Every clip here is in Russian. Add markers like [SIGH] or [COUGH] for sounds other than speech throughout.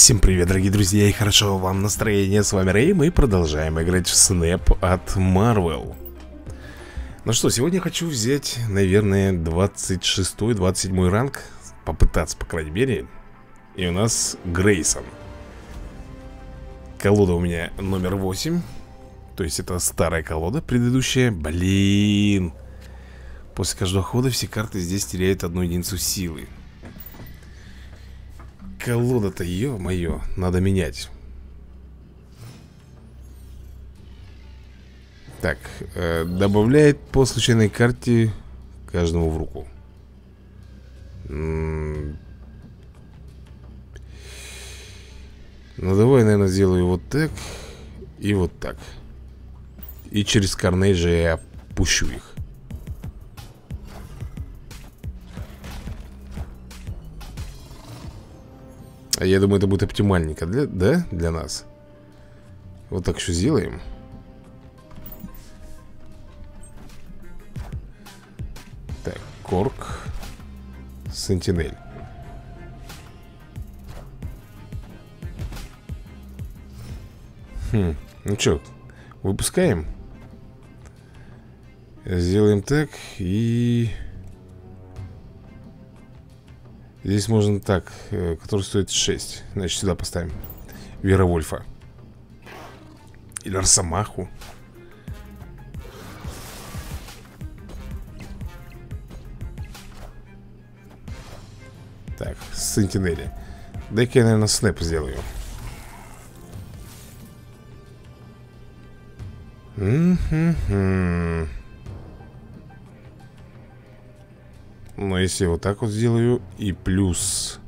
Всем привет, дорогие друзья, и хорошо вам настроение. С вами Рэй, мы продолжаем играть в Снэп от Marvel. Ну что, сегодня хочу взять, наверное, 26-27 ранг. Попытаться, по крайней мере. И у нас Грейсон. Колода у меня номер 8. То есть это старая колода, предыдущая. Блин. После каждого хода все карты здесь теряют одну единицу силы. Колода-то, ё-моё, надо менять. Так, э, добавляет по случайной карте каждому в руку. Ну давай, наверное, сделаю вот так И вот так. И через Карнейджа я пущу их я думаю, это будет оптимальненько, для, да, для нас? Вот так еще сделаем. Так, Корк Сентинель Хм, ну что, выпускаем? Сделаем так и... Здесь можно так, э, который стоит 6 Значит, сюда поставим. Вера Вольфа. Или Росомаху. Так, Сентинели Дай-ка я, наверное, снэп сделаю. М-м-м Но если вот так вот сделаю И плюс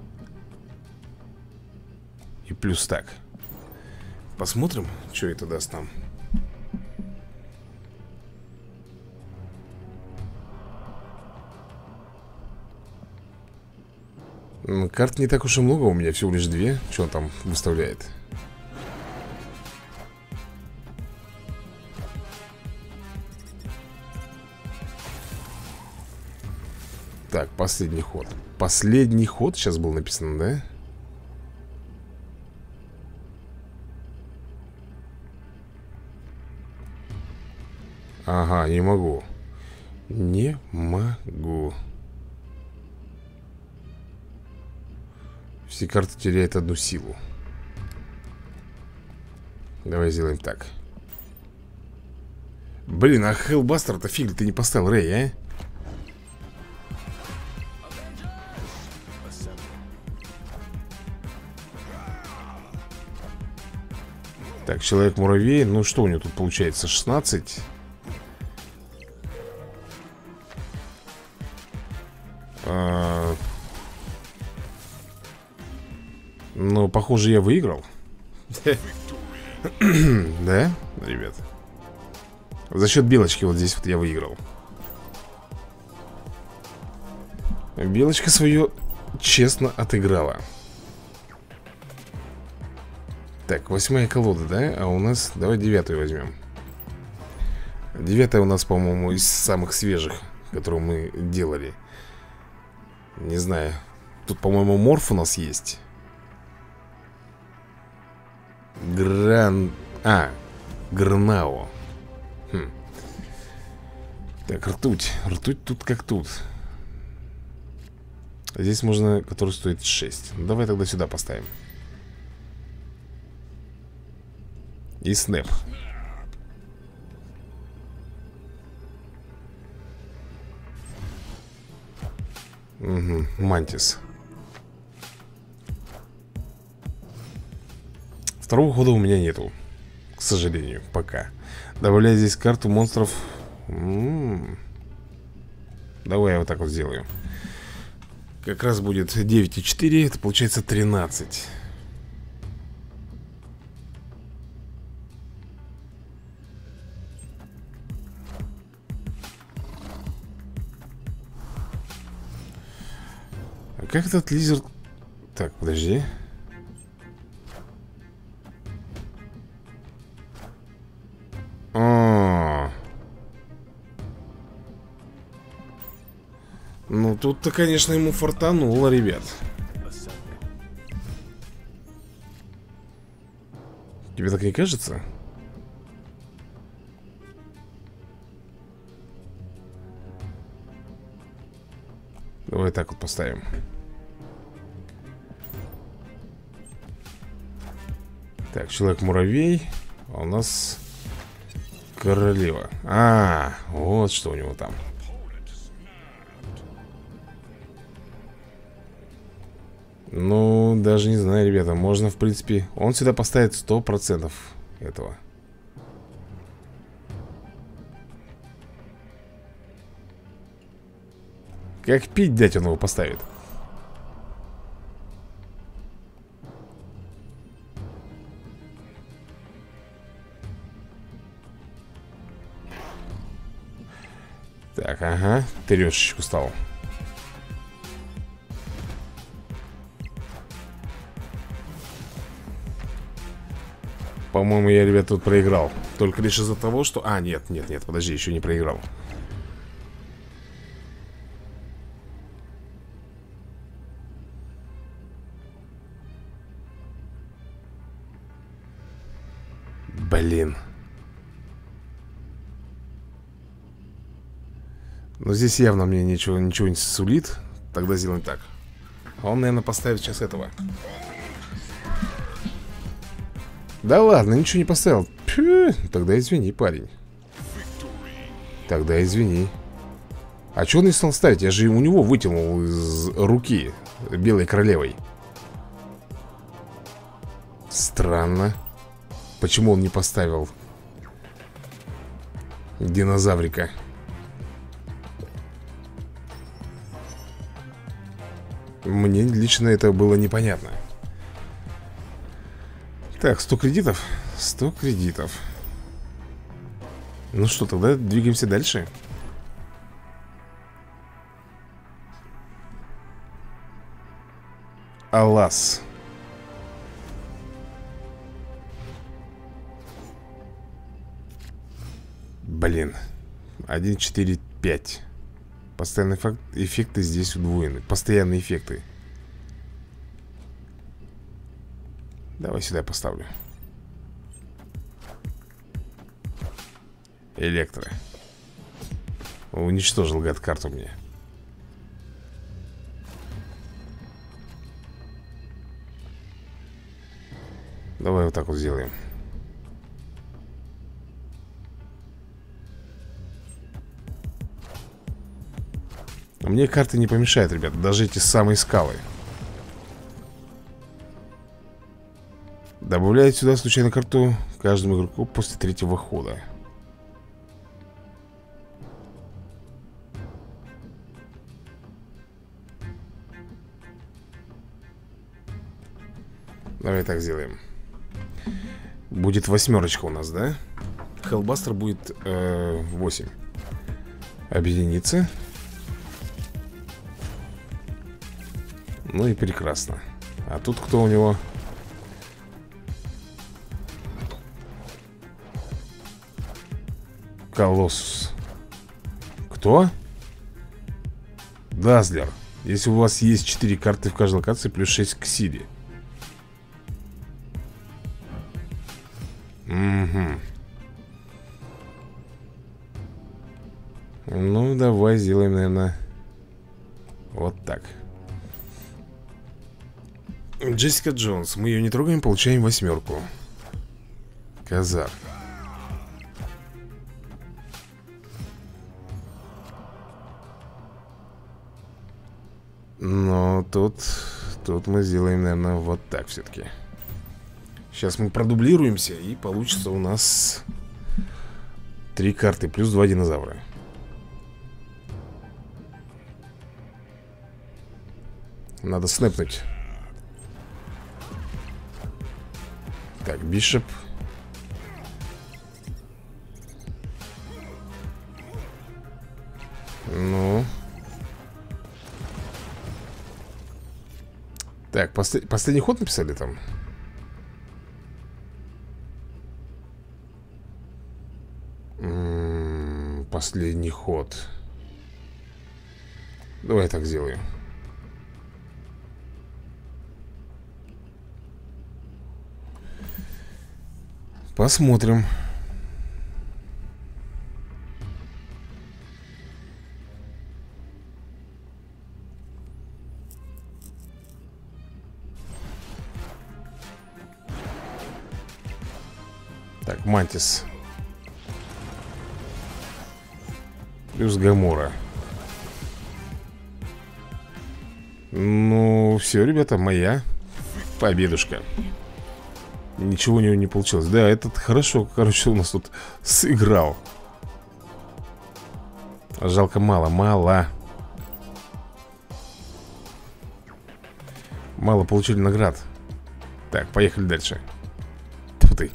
И плюс так. Посмотрим, что это даст нам. Карт не так уж и много у меня, всего лишь две. Что он там выставляет? Так, последний ход. Последний ход сейчас был написан, да? Ага, не могу. Не могу. Все карты теряют одну силу. Давай сделаем так. Блин, а Хеллбастер-то фиг ты не поставил, Рэй, а? Так, Человек-муравей Ну что у него тут получается? 16 а... Ну, похоже, я выиграл. [COUGHS] Да, ребят? За счет белочки вот здесь вот я выиграл. Белочка свое честно отыграла так, восьмая колода, да? А у нас... Давай девятую возьмем. Девятая у нас, по-моему, из самых свежих Которую мы делали. Не знаю Тут, по-моему, морф у нас есть. Гран... А, Грнао. Хм. Так, ртуть Ртуть тут как тут. Здесь можно, который стоит 6 Давай тогда сюда поставим И снэп Угу, мантис Второго хода у меня нету К сожалению, пока. Добавляю здесь карту монстров. М -м -м. Давай я вот так вот сделаю. Как раз будет 9,4 Это получается 13 как этот лизер... Так, подожди. А -а -а. Ну, тут-то, конечно, ему фартануло, ребят. Тебе так не кажется? Давай так вот поставим Так, человек-муравей а у нас королева. А, вот что у него там. Ну, даже не знаю, ребята Можно, в принципе Он сюда поставит 100% этого. Как пить дать он его поставит ага, трешечку стал. По-моему, я, ребят, тут проиграл. Только лишь из-за того, что... А, нет, нет, нет, подожди, еще не проиграл Но здесь явно мне ничего, ничего не сулит. Тогда сделаем так. Он, наверное, поставит сейчас этого. Да ладно, ничего не поставил. Пью, Тогда извини, парень. Тогда извини. А что он не стал ставить? Я же у него вытянул из руки Белой королевой. Странно. Почему он не поставил Динозаврика Мне лично это было непонятно. Так, 100 кредитов 100 кредитов. Ну что, тогда двигаемся дальше. Алас. Блин 1, 4, 5 Постоянные эффекты здесь удвоены. Постоянные эффекты. Давай сюда поставлю. Электро. Уничтожил гад карту мне. Давай вот так вот сделаем Мне карты не помешают, ребят Даже эти самые скалы. Добавляет сюда случайно карту каждому игроку после третьего хода. Давай так сделаем. Будет восьмерочка у нас, да? Хеллбастер будет э, 8 Объединиться Ну и прекрасно. А тут кто у него? Колоссус. Кто? Дазлер. Если у вас есть 4 карты в каждой локации Плюс 6 к силе. Угу Ну, давай сделаем, наверное Джессика Джонс. Мы ее не трогаем, получаем восьмерку. Казар. Но тут... Тут мы сделаем, наверное, вот так все-таки. Сейчас мы продублируемся, и получится у нас... Три карты, плюс два динозавра. Надо снэпнуть. Бишоп. Ну. Так, послед... последний ход написали там? М -м -м, последний ход. Давай так сделаем Посмотрим. Так, Мантис. Плюс Гамора. Ну, все, ребята, моя победушка. Ничего у него не получилось. Да, этот хорошо, короче, у нас тут сыграл. Жалко мало, мало. Мало получили наград. Так, поехали дальше. Тьфу ты.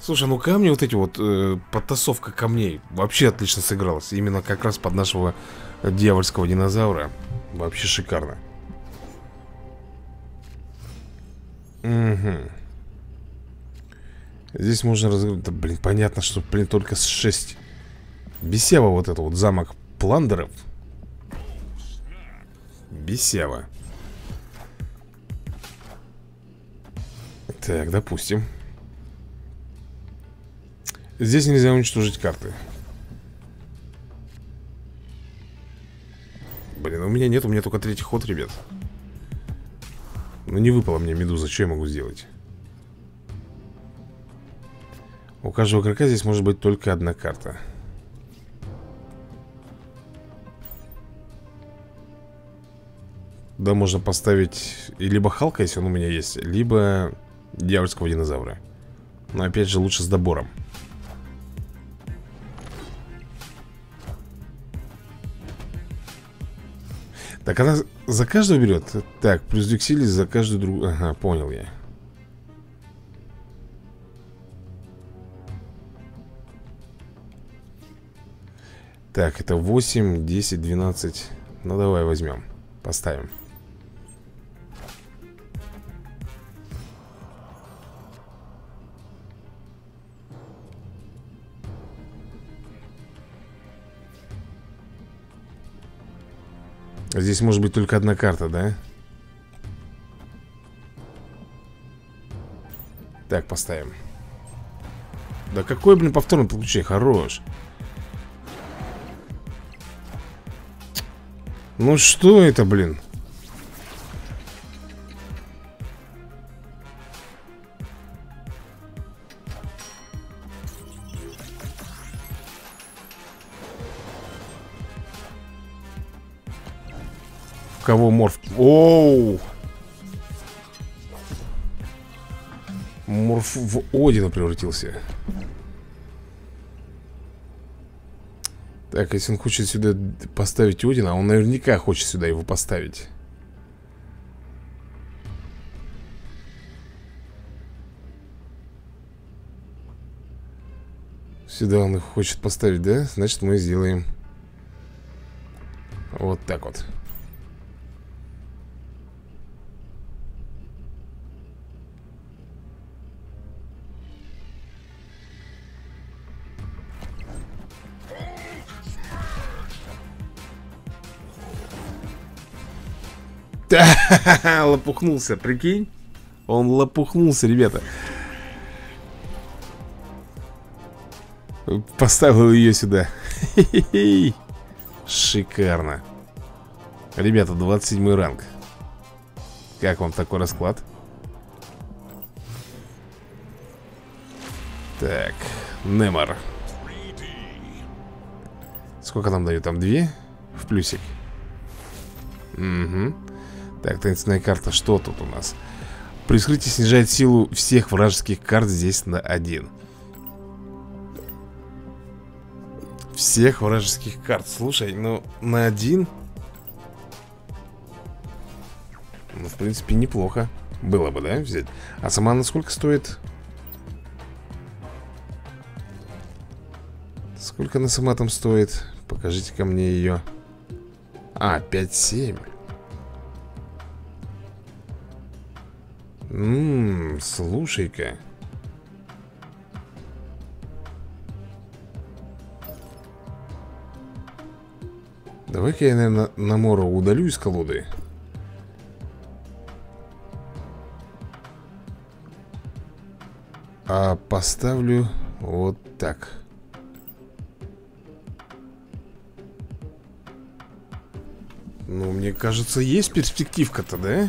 Слушай, ну камни вот эти вот, э, подтасовка камней Вообще отлично сыгралась Именно как раз под нашего дьявольского динозавра Вообще шикарно Угу Здесь можно разыграть да, Блин, понятно, что, блин, только с 6 Бесява вот это вот замок пландеров. Бесява Так, допустим. Здесь нельзя уничтожить карты. Блин, у меня нет, у меня только третий ход, ребят Ну не выпала мне медуза, что я могу сделать? У каждого игрока здесь может быть только одна карта. Да, можно поставить и либо Халка, если он у меня есть Либо дьявольского динозавра. Но опять же лучше с добором. Так она за каждого берет? Так, плюс дюксилис за каждую другую Ага, понял я. Так, это 8, 10, 12 Ну давай возьмем Поставим Здесь может быть только одна карта, да? Так, поставим Да какой, блин, повторный получай, хорош Ну что это, блин? Кого морф... Оу! Морф в Одина превратился. Так, если он хочет сюда поставить Одина, он наверняка хочет сюда его поставить. Сюда он их хочет поставить, да? Значит, мы сделаем вот так вот. [LAUGHS] Лопухнулся, прикинь? Он лопухнулся, ребята Поставил ее сюда [LAUGHS] Шикарно Ребята, 27 ранг Как вам такой расклад? Так, Немор Сколько нам дают? Там две? В плюсик Угу так, таинственная карта, что тут у нас? При снижает силу всех вражеских карт здесь на один Всех вражеских карт Слушай, ну на один Ну, в принципе, неплохо Было бы, да, взять А сама она сколько стоит? Сколько она сама там стоит? Покажите-ка мне ее А, 5-7 Ммм, слушай-ка. Давай-ка я, наверное, на Мору удалю из колоды. А поставлю вот так Ну, мне кажется, есть перспективка-то, да?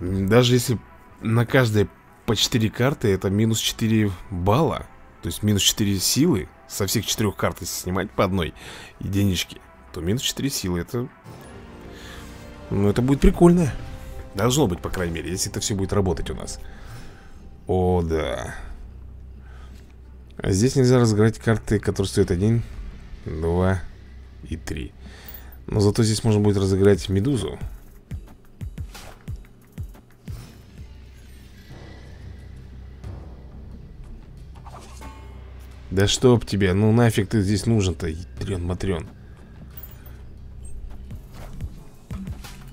Даже если на каждой по 4 карты Это минус 4 балла То есть минус 4 силы Со всех четырех карт, если снимать по одной единичке То минус 4 силы Это... Ну, это будет прикольно. Должно быть, по крайней мере Если это все будет работать у нас. О, да. А Здесь нельзя разыграть карты, которые стоят 1, 2 и 3 Но зато здесь можно будет разыграть медузу Да чтоб тебе, ну нафиг ты здесь нужен-то, трен-матрен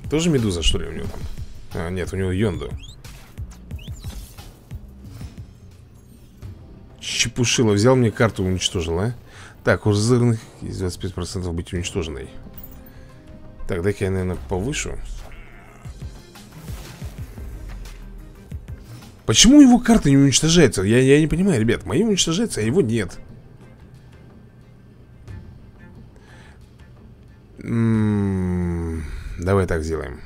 Тоже медуза, что ли, у него там? А, нет, у него Йонду Чепушила, взял мне карту, уничтожил, а? Так, у разыгранных из 25% быть уничтоженной Так, дай-ка я, наверное, повышу Почему его карта не уничтожается? Я, я не понимаю, ребят Мои уничтожаются, а его нет. М -м -м, Давай так сделаем.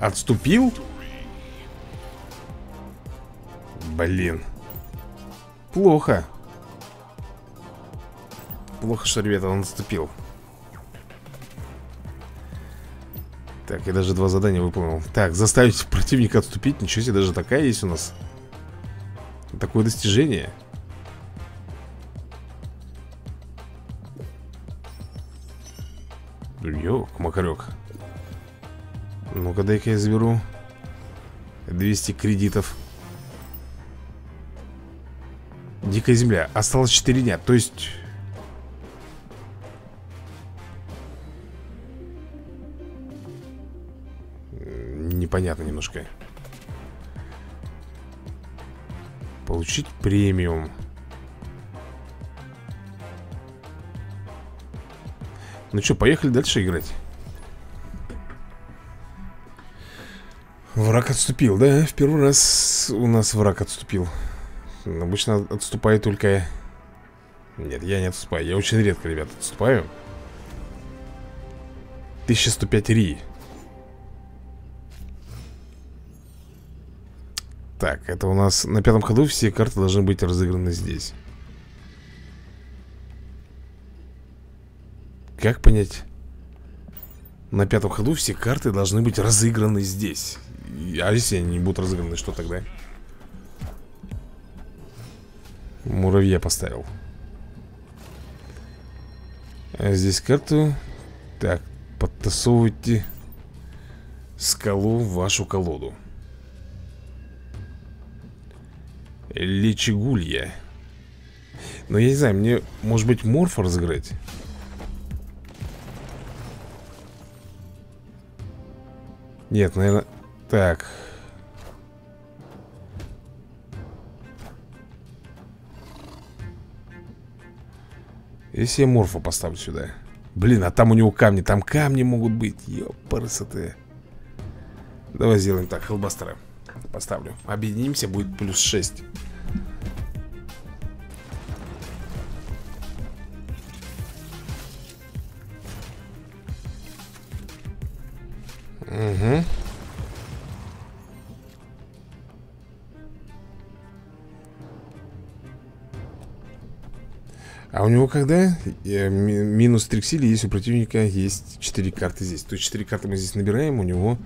Отступил? Блин. Плохо. Плохо, что, ребята, он отступил Так, я даже два задания выполнил. Так, заставить противника отступить? Ничего себе, даже такая есть у нас. Такое достижение. Ёк, макарек Ну-ка, дай-ка я заберу 200 кредитов. Дикая земля. Осталось 4 дня, то есть непонятно немножко. Получить премиум. Ну что, поехали дальше играть. Враг отступил, да? В первый раз у нас враг отступил. Обычно отступаю только... Нет, я не отступаю. Я очень редко, ребят, отступаю. 1105 ри Так, это у нас на пятом ходу все карты должны быть разыграны здесь. Как понять? На пятом ходу все карты должны быть разыграны здесь. А если они не будут разыграны, что тогда? Муравья поставил. А Здесь карту. Так, подтасовывайте скалу в вашу колоду Лечегулья Но я не знаю, мне, может быть, морфа разыграть? Нет, наверное... Так... Если я морфа поставлю сюда? Блин, а там у него камни Там камни могут быть Ёпарасоте Давай сделаем так, хелбастера Поставлю. Объединимся, будет плюс 6 Угу. А у него когда? Минус триксили, если у противника есть 4 карты здесь То есть 4 карты мы здесь набираем, у него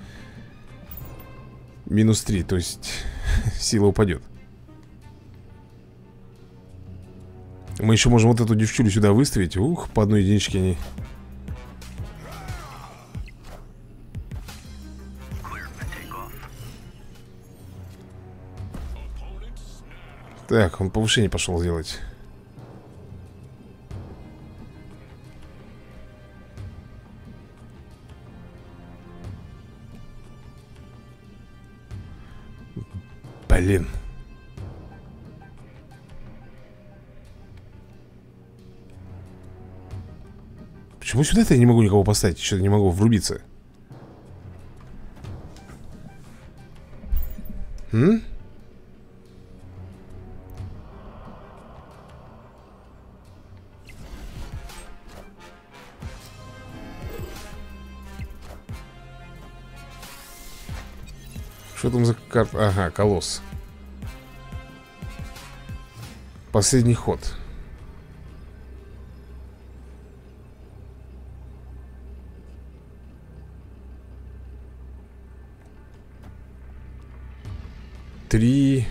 Минус 3, то есть [LAUGHS] сила упадет Мы еще можем вот эту девчулю сюда выставить Ух, по одной единичке они Так, он повышение пошел делать Блин Почему сюда-то я не могу никого поставить? Что-то не могу врубиться. М? Что там за карта? Ага, колосс. Последний ход. Три...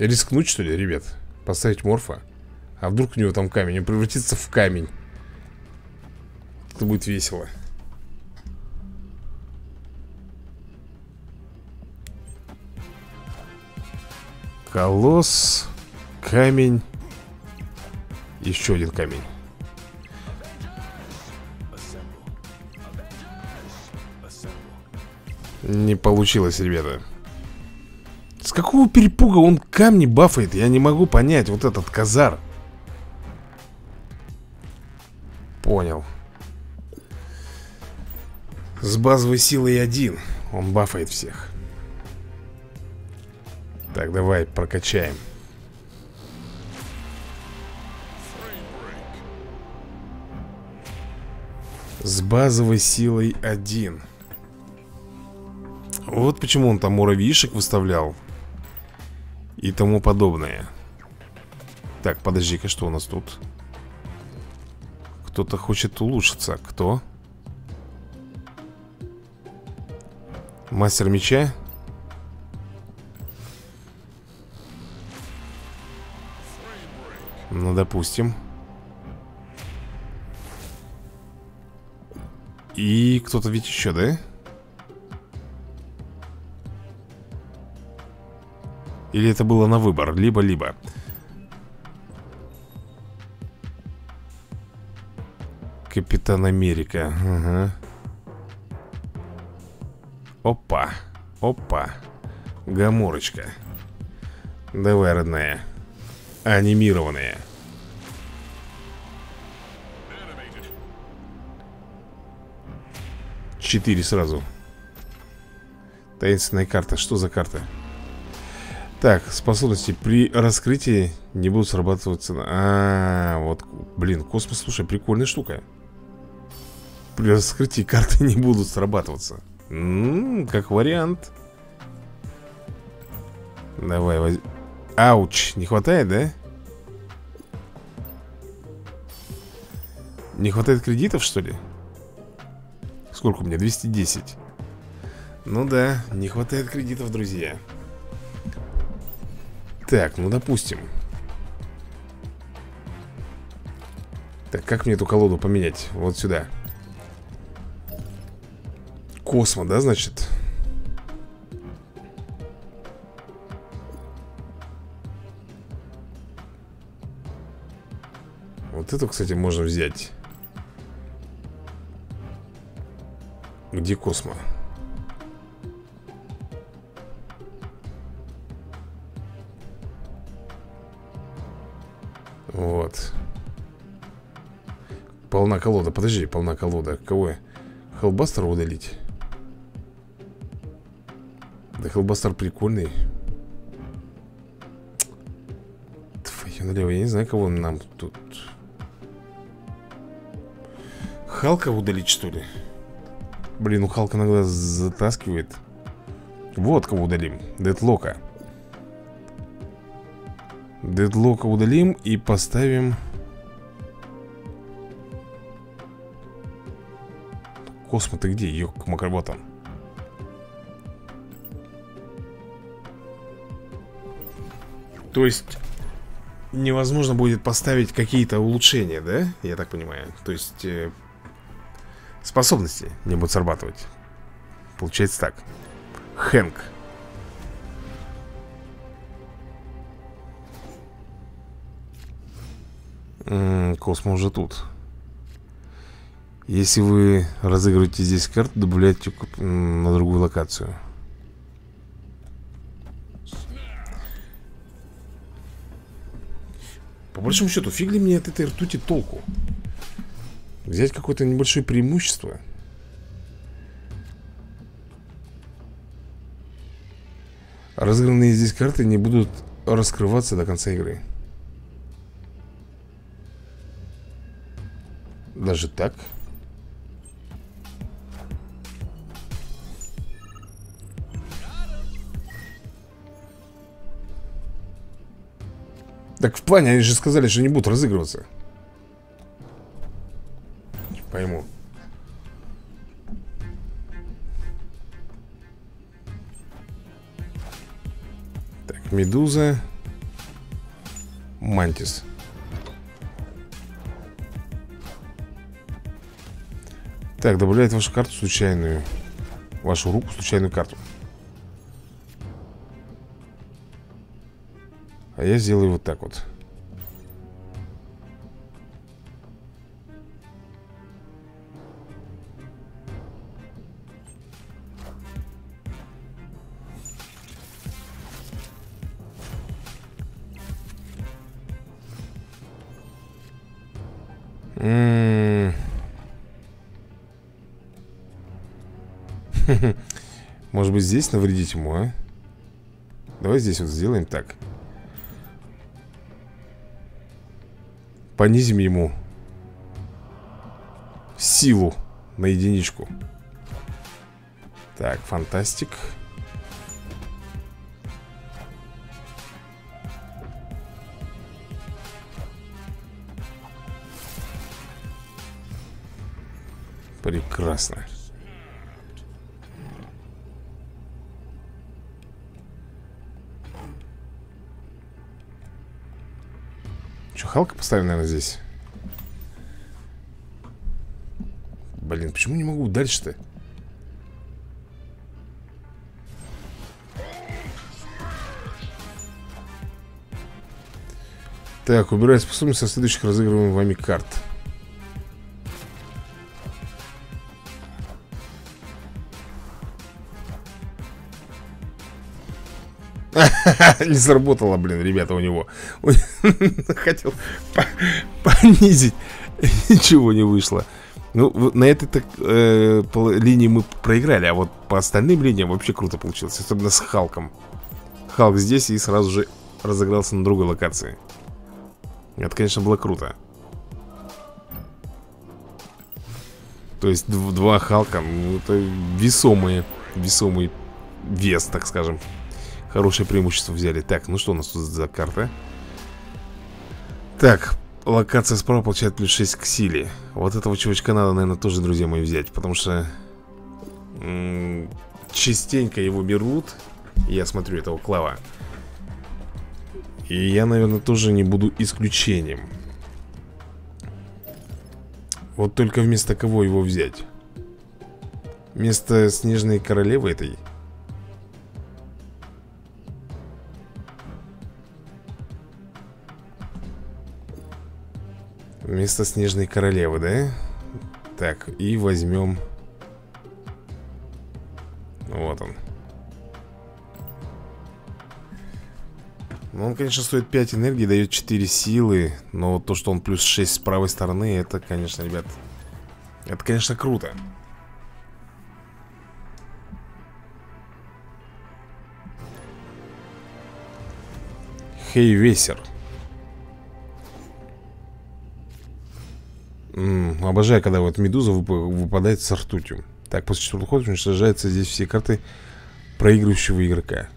Рискнуть, что ли, ребят? Поставить морфа? А вдруг у него там камень? Он превратится в камень. Это будет весело. Колосс Камень Еще один камень. Не получилось, ребята. С какого перепуга он камни бафает? Я не могу понять Вот этот казар Понял. С базовой силой один. Он бафает всех так, давай прокачаем С базовой силой 1 Вот почему он там муравьишек выставлял И тому подобное Так, подожди-ка, что у нас тут? Кто-то хочет улучшиться Кто? Мастер меча? Допустим. И кто-то ведь еще, да? Или это было на выбор? Либо-либо Капитан Америка. Ага. Опа. Опа. Гаморочка. Давай, родная. Анимированная Четыре сразу. Таинственная карта, что за карта? Так, способности При раскрытии не будут срабатывать цена. А, вот, блин, космос, слушай, прикольная штука. При раскрытии карты [LAUGHS] не будут срабатываться. М Как вариант. Давай, возьми Ауч, не хватает, да? Не хватает кредитов, что ли? Сколько у меня? 210 Ну да, не хватает кредитов, друзья Так, ну допустим Так, как мне эту колоду поменять? Вот сюда Космо, да, значит? Вот эту, кстати, можно взять Где Космо? Вот Полна колода, подожди, полна колода Кого? Хелбастера удалить? Да Хелбастер прикольный Твою налево, я не знаю, кого нам тут Халка удалить, что ли? Блин, у Халка иногда затаскивает. Вот кого удалим. Дедлока. Дедлока удалим и поставим Космо, ты где? Вот он То есть невозможно будет поставить какие-то улучшения, да? Я так понимаю. То есть э, Способности не будут срабатывать. Получается так. Хэнк. Космо уже тут. Если вы разыгрываете здесь карту Добавляйте на другую локацию. По большому счету, фиг ли мне от этой ртути толку? Взять какое-то небольшое преимущество. Разыгранные здесь карты не будут раскрываться до конца игры. Даже так? Так в плане, они же сказали, что не будут разыгрываться Медуза Мантис. Так, добавляет вашу карту случайную Вашу руку случайную карту. А я сделаю вот так вот [LAUGHS] Может быть здесь навредить ему, а? Давай здесь вот сделаем так. Понизим ему Силу На единичку. Так, фантастик. Прекрасно Халка поставим, наверное, здесь Блин, почему не могу дальше-то? Так, убираю способность со следующих разыгрываемых вами карт [LAUGHS] Не сработало, блин, ребята, у него. [LAUGHS] Хотел понизить. [LAUGHS] Ничего не вышло. Ну, на этой так, э, линии мы проиграли А вот по остальным линиям вообще круто получилось Особенно с Халком. Халк здесь и сразу же разыгрался на другой локации. Это, конечно, было круто. То есть два Халка, ну, это весомые Весомый вес, так скажем Хорошее преимущество взяли. Так, ну что у нас тут за карта? Так, локация справа получает плюс 6 к силе. Вот этого чувачка надо, наверное, тоже, друзья мои, взять Потому что Частенько его берут. Я смотрю этого Клава. И я, наверное, тоже не буду исключением. Вот только вместо кого его взять? Вместо Снежной Королевы этой Вместо Снежной Королевы, да? Так, и возьмем... Вот он. Ну, он, конечно, стоит 5 энергии, дает 4 силы Но то, что он плюс 6 с правой стороны Это, конечно, ребят Это, конечно, круто Хейвесер М -м, Обожаю, когда вот медуза вып выпадает с ртутью. Так, после четвертого хода уничтожаются здесь все карты проигрывающего игрока.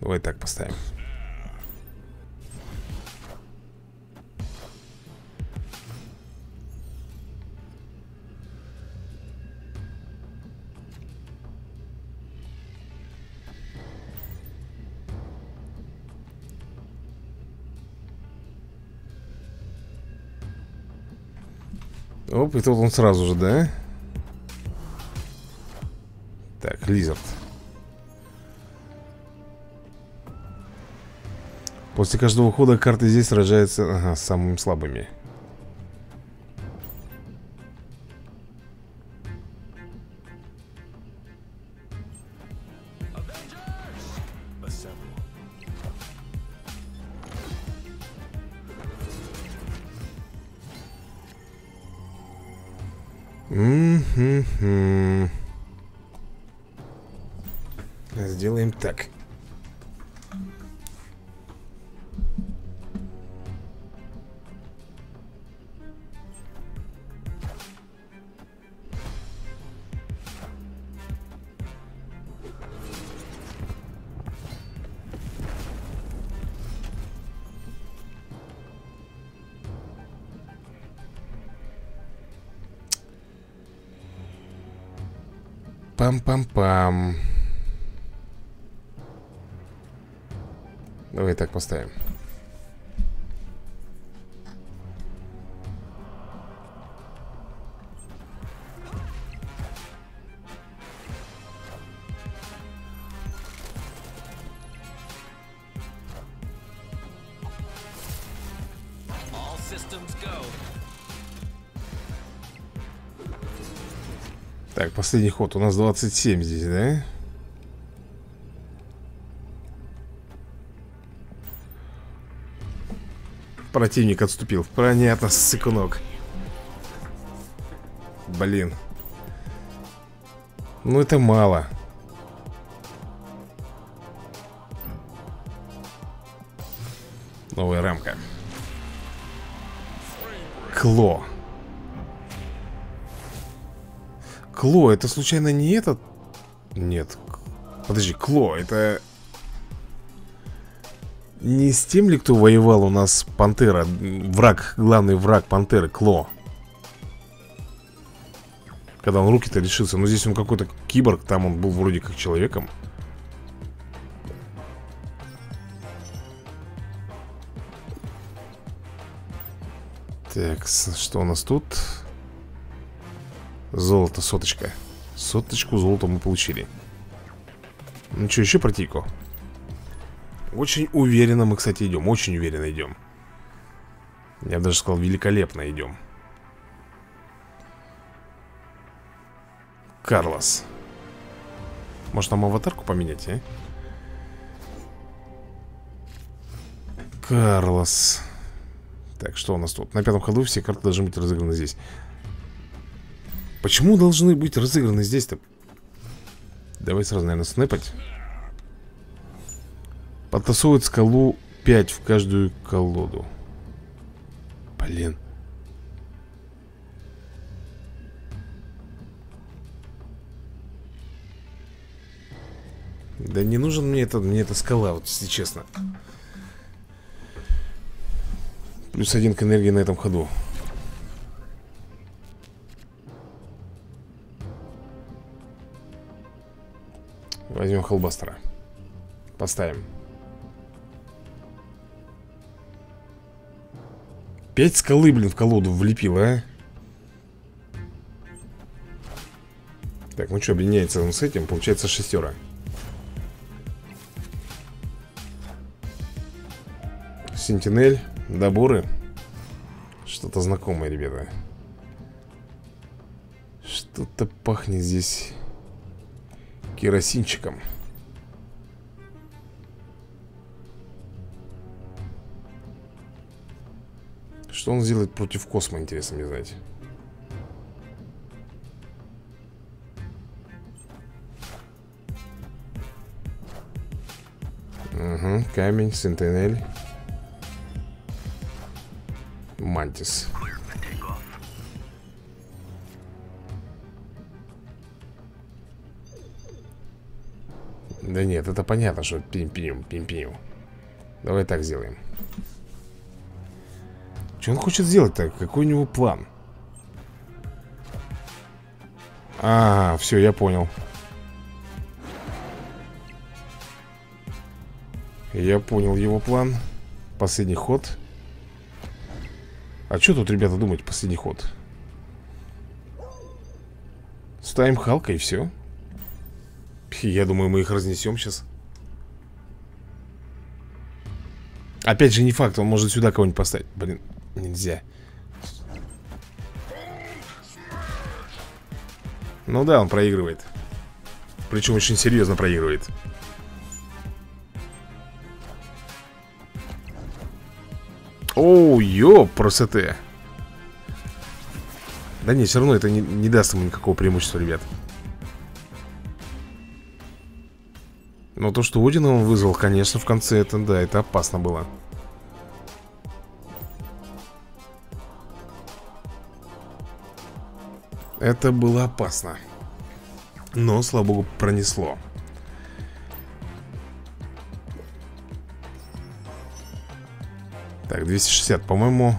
Давай так поставим Оп, и тут он сразу же, да? Так, Лизард После каждого хода карты здесь сражаются ага, с самыми слабыми поставим. Так, последний ход. У нас 27 здесь, да? Противник отступил. Понятно, сыкунок. Блин. Ну, это мало. Новая рамка. Кло. Кло, это случайно не этот? Нет. Подожди, Кло, это... Не с тем ли, кто воевал у нас Пантера? Враг, главный враг Пантеры, Кло. Когда он руки-то лишился. Но здесь он какой-то киборг, там он был вроде как человеком. Так, что у нас тут? Золото, соточка Соточку золота мы получили Ну что, еще про Тико? Очень уверенно мы, кстати, идем Очень уверенно идем Я даже сказал, великолепно идем Карлос Может нам аватарку поменять, а? Карлос Так, что у нас тут? На пятом ходу все карты должны быть разыграны здесь Почему должны быть разыграны здесь-то? Давай сразу, наверное, снэпать Подтасовывать скалу 5 в каждую колоду. Блин. Да не нужен мне это, мне эта скала, вот если честно. Плюс один к энергии на этом ходу. Возьмем холбастера. Поставим Пять скалы, блин, в колоду влепил, а? Так, ну что, объединяется он с этим Получается шестера Сентинель, доборы. Что-то знакомое, ребята. Что-то пахнет здесь керосинчиком. Что он сделает против Космо, интересно мне знать. Угу, камень, сентинель Мантис. Да нет, это понятно, что пим-пим, пим-пим. Давай так сделаем Что он хочет сделать-то? Какой у него план? А, все, я понял Я понял его план Последний ход А что тут, ребята, думать, последний ход? Ставим Халка и все я думаю, мы их разнесем сейчас Опять же, не факт, он может сюда кого-нибудь поставить Блин, нельзя. Ну да, он проигрывает. Причем очень серьезно проигрывает. Оу, ёп, просоте Да не, все равно это не, не даст ему никакого преимущества, ребят. Но то, что Одина он вызвал, конечно, в конце, это да, это опасно было Это было опасно. Но, слава богу, пронесло. Так, 260, по-моему,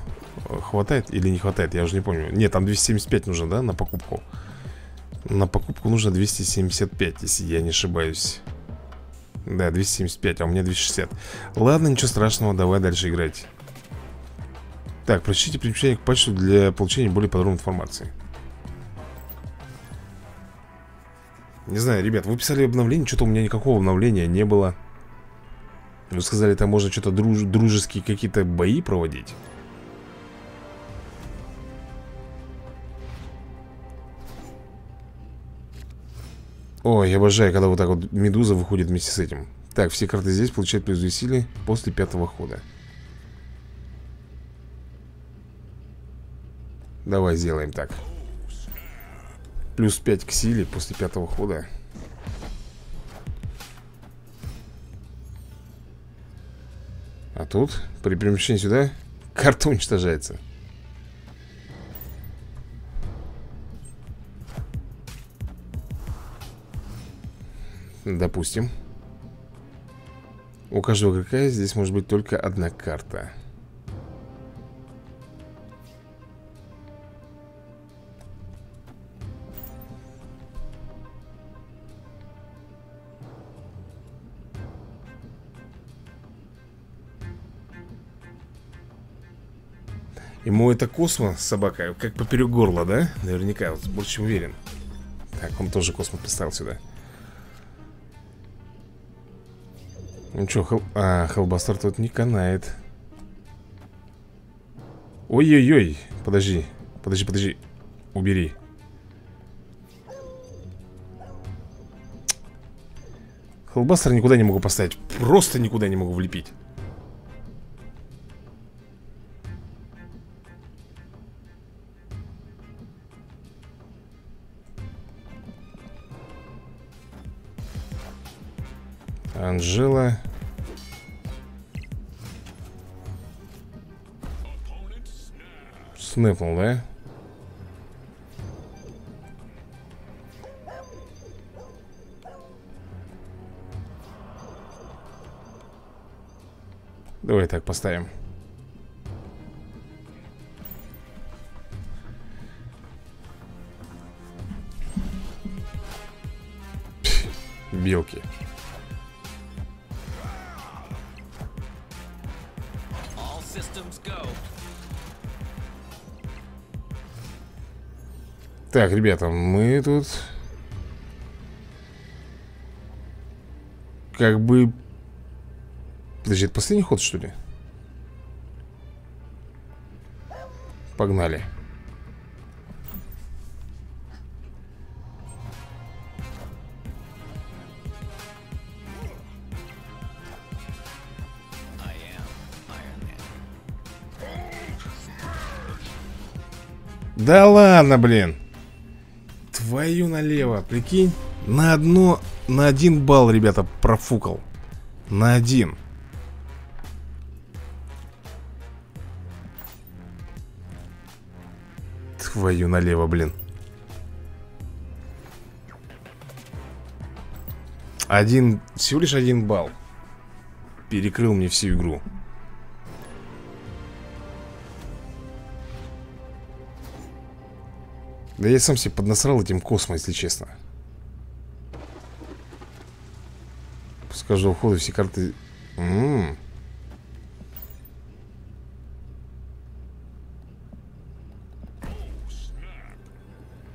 хватает или не хватает, я уже не помню. Нет, там 275 нужно, да, на покупку? На покупку нужно 275, если я не ошибаюсь. Да, 275, а у меня 260 Ладно, ничего страшного, давай дальше играть. Так, прочтите примечание к патчу для получения более подробной информации Не знаю, ребят, вы писали обновление, что-то у меня никакого обновления не было вы сказали, там можно что-то друж дружеские какие-то бои проводить. Ой, я обожаю, когда вот так вот медуза выходит вместе с этим. Так, все карты здесь получают плюс 2 силы после пятого хода. Давай сделаем так. Плюс 5 к силе после пятого хода. А тут, при перемещении сюда, [LAUGHS] карта уничтожается. Допустим. У каждого КК здесь может быть только одна карта Ему это Космо, собака, как поперек горла, да? Наверняка, вот, больше чем уверен. Так, он тоже Космо поставил сюда. Ну что, хол... а, Халбастер тут не канает. Ой-ой-ой, подожди Подожди, подожди Убери. Холбастер никуда не могу поставить Просто никуда не могу влепить Анжела Снэпнул, да? Давай так поставим. Белки Так, ребята, мы тут Как бы Подожди, это последний ход, что ли? Погнали Да ладно, блин Твою налево, прикинь. На одно, на один балл, ребята, профукал. На один. Твою налево, блин. Один, всего лишь один балл. Перекрыл мне всю игру Да я сам себе поднасрал этим космо, если честно. Скажу ухода все карты. М -м -м.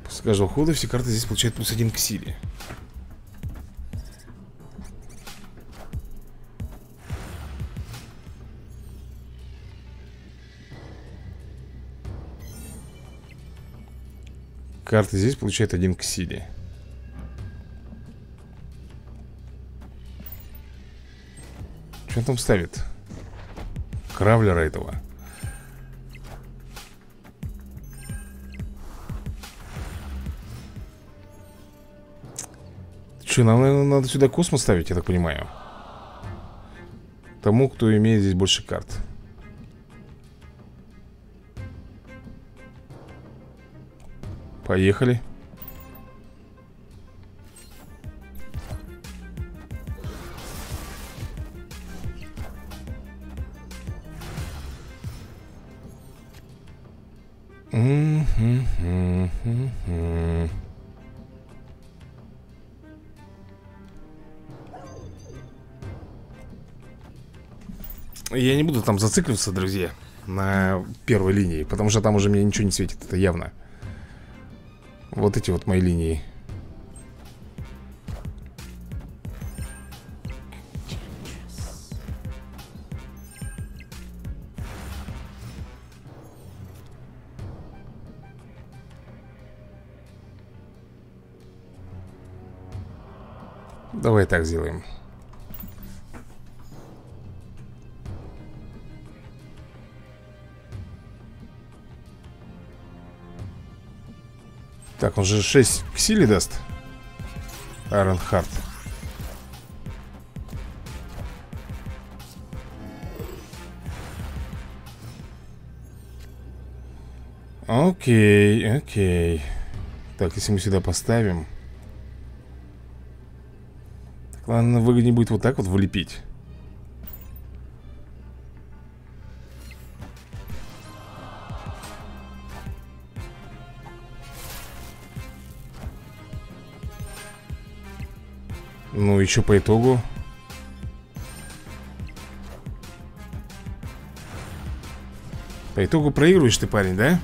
Скажу ухода все карты здесь получают плюс один к силе карты здесь получает один к Ксиди. Что он там ставит? Кравлера этого. Что, нам, наверное, надо сюда космос ставить, я так понимаю? Тому, кто имеет здесь больше карт. Поехали. Я не буду там зацикливаться, друзья На первой линии Потому что там уже мне ничего не светит, это явно Вот эти вот мои линии. Давай так сделаем Так, он же 6 к силе даст. Айрон Харт Окей, окей. Так, если мы сюда поставим. Так, Ладно, выгоднее будет вот так вот влепить Ну и что по итогу? По итогу проигрываешь ты, парень, да?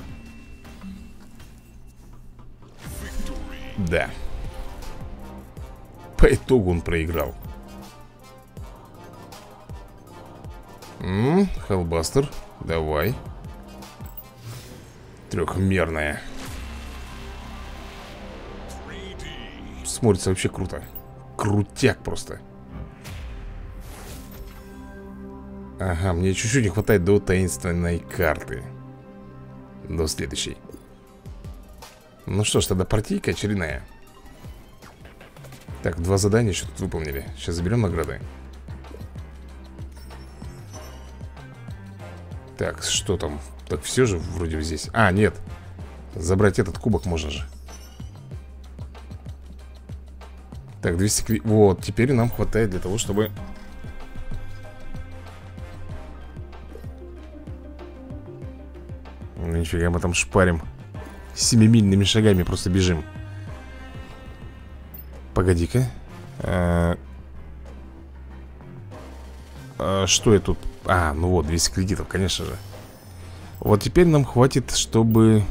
Да. По итогу он проиграл. Хеллбастер, давай. Трехмерная Смотрится вообще круто крутяк просто. Ага, мне чуть-чуть не хватает до таинственной карты. До следующей. Ну что ж, тогда партийка очередная. Так, два задания тут выполнили. Сейчас заберем награды. Так, что там? Так, все же вроде здесь. А, нет. Забрать этот кубок можно же Так, 200 кли... Вот, теперь нам хватает для того, чтобы... Ну, нифига, мы там шпарим. Семимильными шагами просто бежим. Погоди-ка. А... А, что я тут... А, ну вот, 200 кредитов, конечно же. Вот теперь нам хватит, чтобы...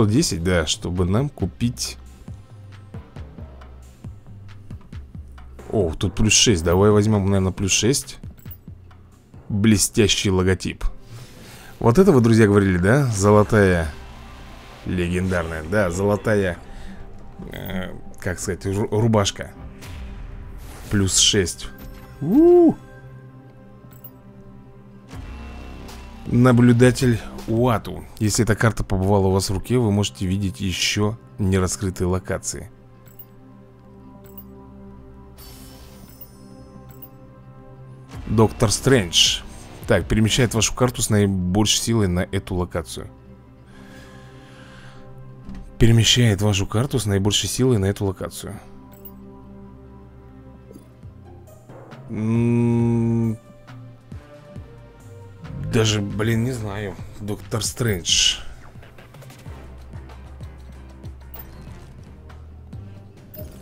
610, да, чтобы нам купить... О, тут плюс 6, давай возьмем, наверное, плюс 6 Блестящий логотип. Вот это вы, друзья, говорили, да? Золотая. Легендарная, да, золотая э, Как сказать, рубашка. Плюс 6 У -у -у. Наблюдатель Уату. Если эта карта побывала у вас в руке, вы можете видеть еще нераскрытые локации. Доктор Стрэндж. Так, перемещает вашу карту с наибольшей силой на эту локацию. Перемещает вашу карту с наибольшей силой на эту локацию. М -м даже, блин, не знаю. Доктор Стрэндж.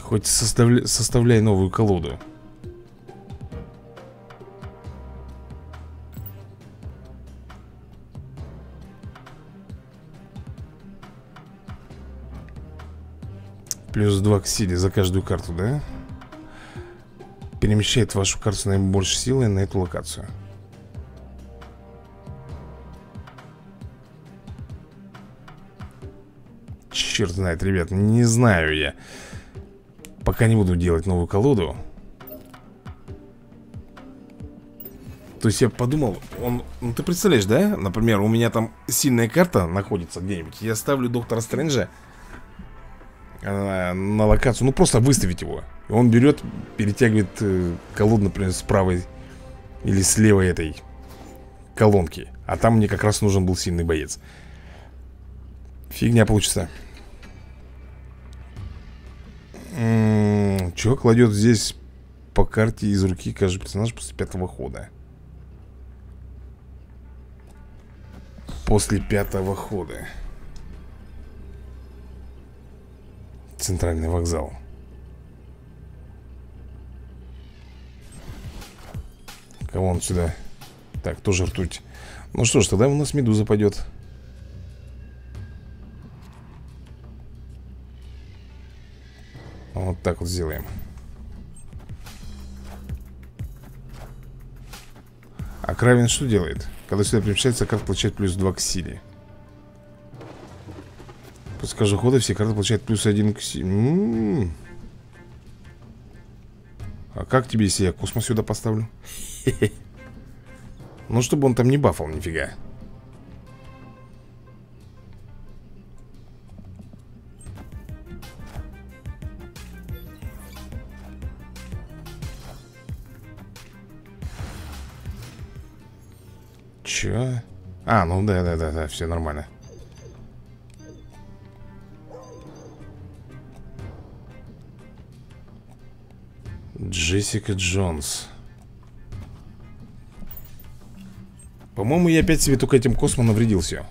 Хоть составля... составляй новую колоду. Плюс 2 к силе за каждую карту, да? Перемещает вашу карту наибольшей силой на эту локацию черт знает, ребят, не знаю я. Пока не буду делать новую колоду. То есть я подумал, он, ну ты представляешь, да? Например, у меня там сильная карта находится где-нибудь Я ставлю Доктора Стрэнджа на, на локацию Ну просто выставить его. И он берет, перетягивает э, колоду, например, с правой Или с левой этой колонки. А там мне как раз нужен был сильный боец. Фигня получится Че кладет здесь по карте из руки каждый персонаж после пятого хода. После пятого хода. Центральный вокзал. Кого он сюда? Так, тоже ртуть. Ну что ж, тогда у нас медуза пойдет Вот так вот сделаем А Кравин что делает? Когда сюда перемещается, карта получает плюс 2 к силе После хода все карты получают плюс 1 к силе М -м -м. А как тебе, если я космос сюда поставлю? [LAUGHS] Ну, чтобы он там не бафал нифига Чё? А, ну да-да-да, все нормально. Джессика Джонс. По-моему, я опять себе только этим космо навредил все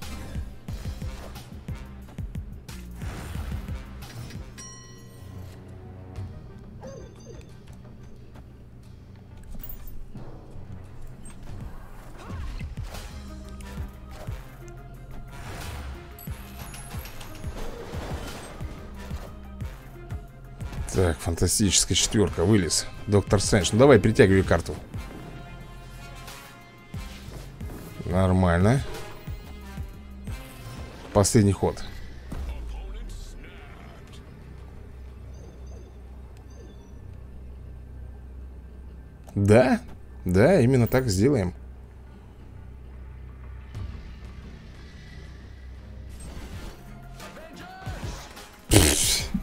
Так, фантастическая четверка, вылез. Доктор Стрэндж, ну давай, притягивай карту. Нормально. Последний ход. Да, да, именно так сделаем.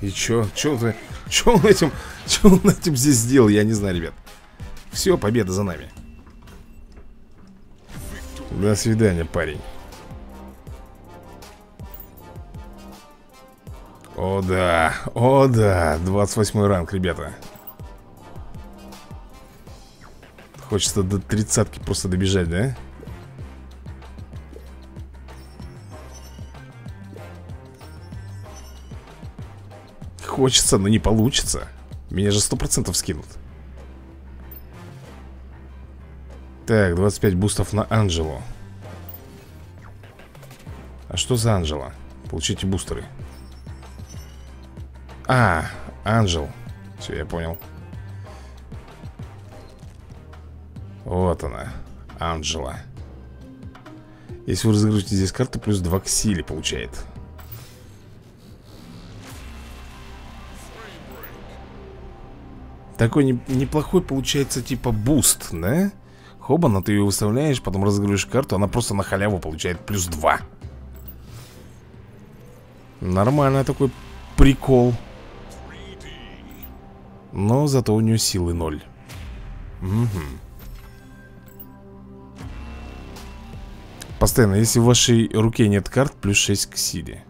И чё, чё ты что он этим, что он этим здесь сделал, я не знаю, ребят. Все, победа за нами. До свидания, парень. О да, о да 28 ранг, ребята. Хочется до тридцатки просто добежать, да? Хочется, но не получится. Меня же сто процентов скинут. Так, 25 бустов на Анджелу А что за Анджела? Получите бустеры. А, Анджел. Все, я понял. Вот она Анджела Если вы разыгрываете здесь карту Плюс 2 к силе получает Такой не, неплохой получается типа буст, да? Хобана ты ее выставляешь, потом разыгрываешь карту Она просто на халяву получает плюс 2 Нормально такой прикол. Но зато у нее силы 0 угу. Постоянно, если в вашей руке нет карт, плюс 6 к силе.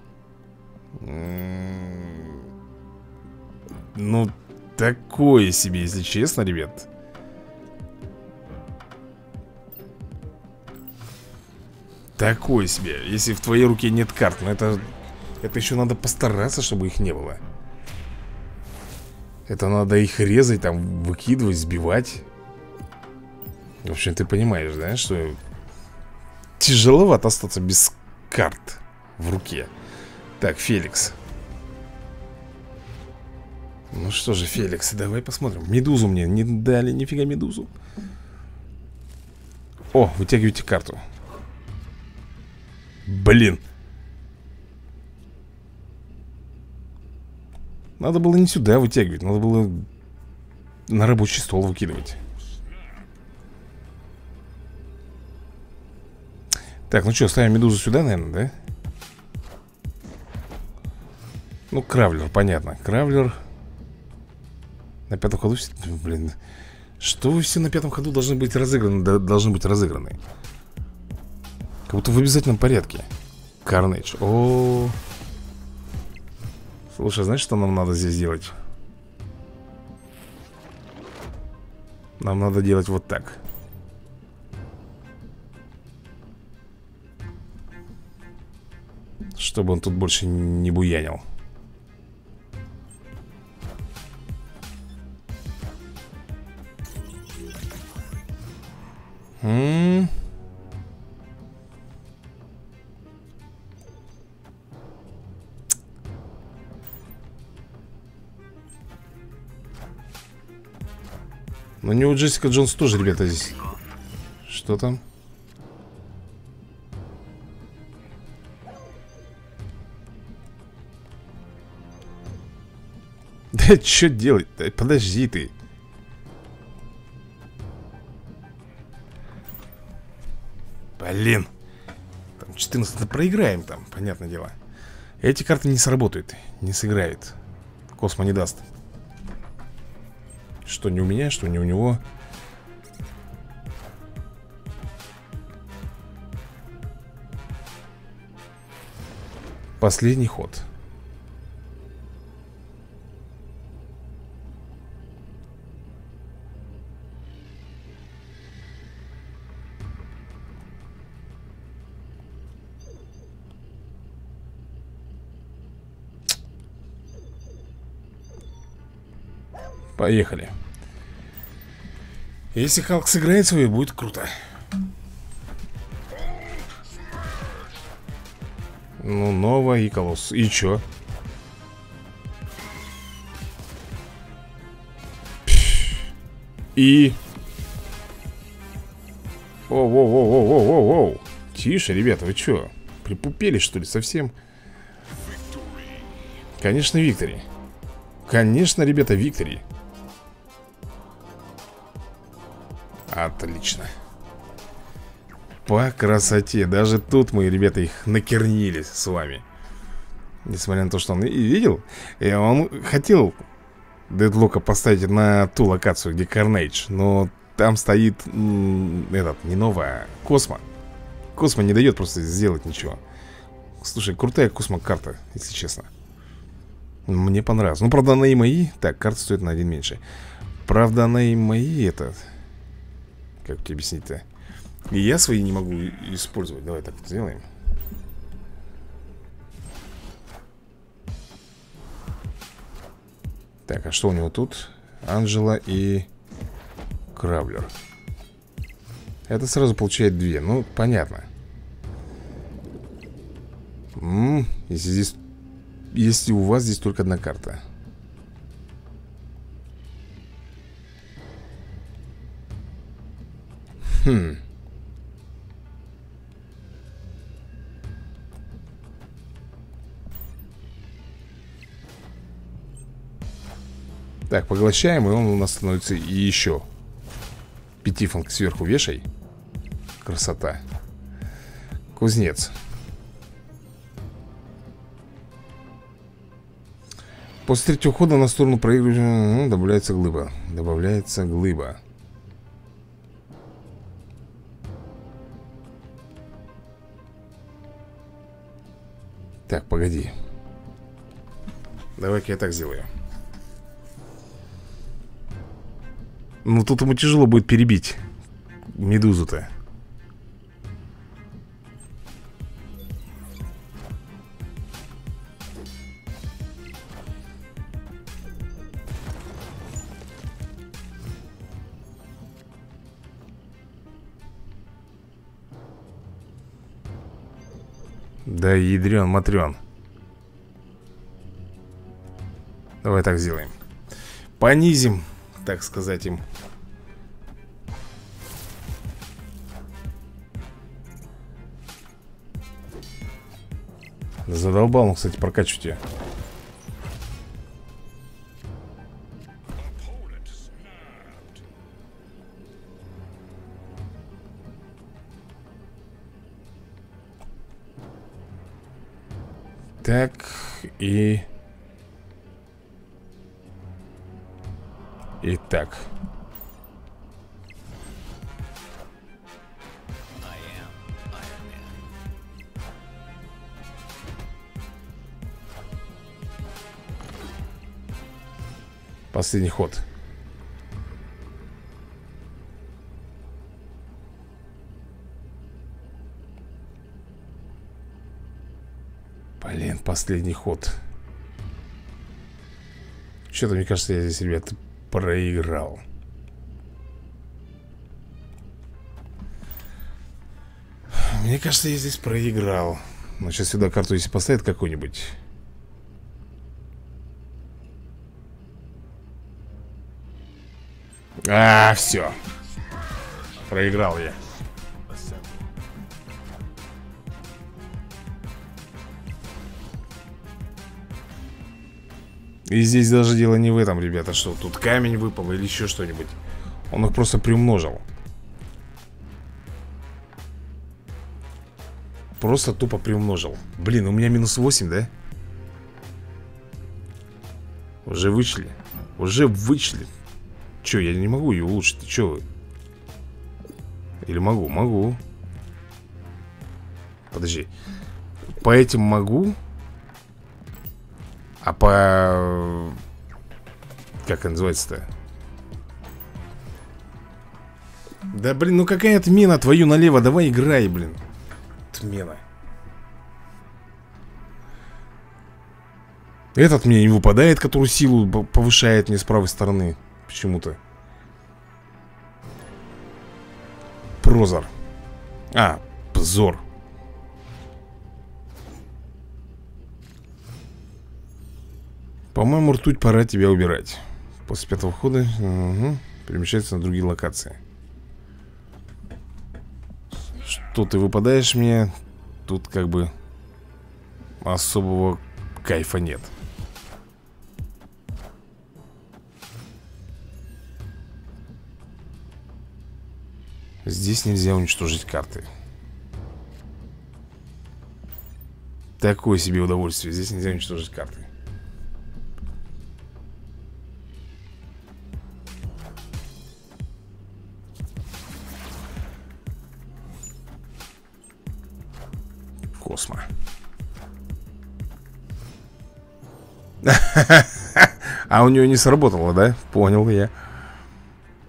Ну, Такое себе, если честно, ребят. Такое себе. Если в твоей руке нет карт Но это, это еще надо постараться, чтобы их не было. Это надо их резать, там, выкидывать, сбивать. В общем, ты понимаешь, да, что Тяжеловато остаться без карт в руке. Так, Феликс ну что же, Феликс, давай посмотрим. Медузу мне не дали, нифига медузу. О, вытягивайте карту. Блин. Надо было не сюда вытягивать Надо было на рабочий стол выкидывать. Так, ну что, ставим медузу сюда, наверное, да? Ну, Кравлер, понятно. Кравлер На пятом ходу Блин Что вы все на пятом ходу должны быть разыграны Должны быть разыграны? Как будто в обязательном порядке. Карнейдж -о. Слушай, знаешь, что нам надо здесь делать? Нам надо делать вот так. Чтобы он тут больше не буянил М Но у Джессика Джонс тоже, ребята, здесь Что там? [LAUGHS] Да что делать? Подожди ты Блин. Там 14 проиграем там, понятное дело. Эти карты не сработают Не сыграют. Космо не даст. Что не у меня, что не у него. Последний ход Поехали Если Халк сыграет свою, будет круто Ну, Нова и Колосс И чё? И... Воу-воу-воу-воу-воу-воу Тише, ребята, вы чё? Припупели, что ли, совсем? Конечно, Виктори Конечно, ребята, Виктори Отлично. По красоте. Даже тут мы, ребята, их накернили с вами. Несмотря на то, что он и видел и Он хотел Дедлока поставить на ту локацию, где Carnage Но там стоит Этот, не новая, Космо. Космо не дает просто сделать ничего. Слушай, крутая космо-карта, если честно. Мне понравилось. Ну, правда, она и мои. Так, карта стоит на один меньше. Правда, она и мои, этот как тебе объяснить-то? И я свои не могу использовать. Давай так сделаем. Так, а что у него тут? Анжела и Кравлер Это сразу получает две. Ну, понятно. М -м, Если здесь Если у вас здесь только одна карта Хм. Так, поглощаем, и он у нас становится и еще. Пятифанк сверху вешай. Красота. Кузнец. После третьего хода на сторону проигрывающего добавляется глыба. Добавляется глыба. Так, погоди. Давай-ка я так сделаю. Ну тут ему тяжело будет перебить Медузу-то Да ядрен, матрен Давай так сделаем. Понизим, так сказать им. Задолбал он, кстати, прокачивать ее и... Итак. Последний ход. Последний ход. Что-то, мне кажется, я здесь, ребят, проиграл. Мне кажется, я здесь проиграл. Но сейчас сюда карту если поставят какую-нибудь. А, все Проиграл я И здесь даже дело не в этом, ребята Что тут камень выпал или еще что-нибудь. Он их просто приумножил. Просто тупо приумножил. Блин, у меня минус 8, да? Уже вычли. Уже вычли. Че, я не могу ее улучшить Че вы? Или могу? Могу. Подожди. По этим могу по... Как это называется-то? Да, блин, ну какая отмена твою налево? Давай играй, блин. Отмена. Этот мне не выпадает, который силу повышает мне с правой стороны. Почему-то. Прозор. А, позор. По-моему, ртуть пора тебя убирать. После пятого хода угу, Перемещается на другие локации. Что ты выпадаешь мне? Тут как бы Особого кайфа нет. Здесь нельзя уничтожить карты. Такое себе удовольствие. Здесь нельзя уничтожить карты [LAUGHS] А у нее не сработало, да? Понял я.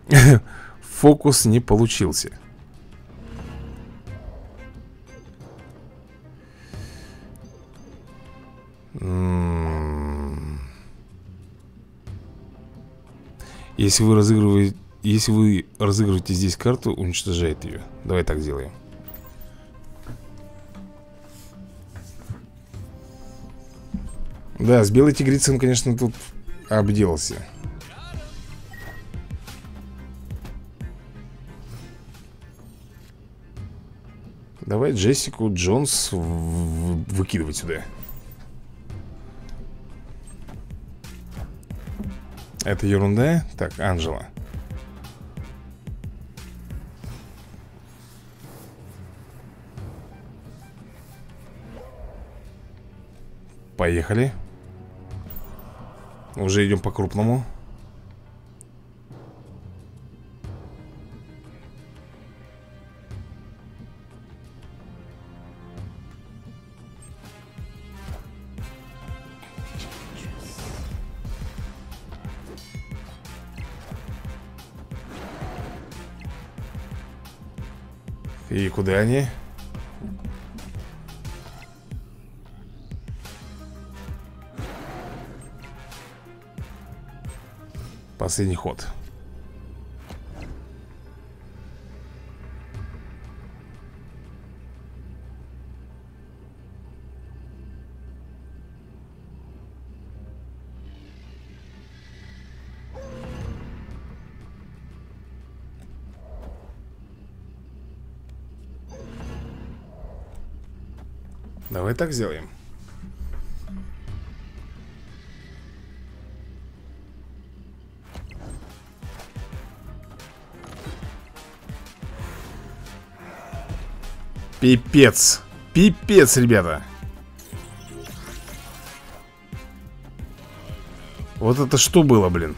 [LAUGHS] Фокус не получился. Если вы разыгрываете, если вы разыгрываете здесь карту, уничтожает ее. Давай так сделаем. Да, с белой тигрицей он, конечно, тут обделался. Давай Джессику Джонс выкидывать сюда. Это ерунда? Так, Анжела. Поехали. Уже идем по крупному И куда они? Последний ход. Давай так сделаем Пипец. Пипец, ребята. Вот это что было, блин?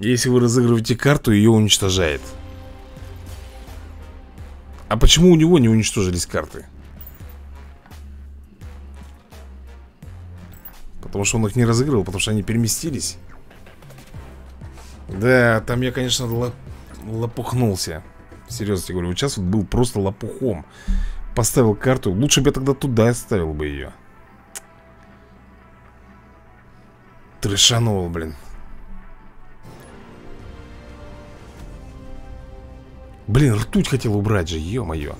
Если вы разыгрываете карту, ее уничтожает. А почему у него не уничтожились карты? Потому что он их не разыгрывал, потому что они переместились. Да, там я, конечно, лоп... лопухнулся Серьезно тебе говорю, вот сейчас вот был просто лопухом. Поставил карту Лучше бы я тогда туда оставил бы ее Трешанул, блин. Блин, ртуть хотел убрать же, ё-моё.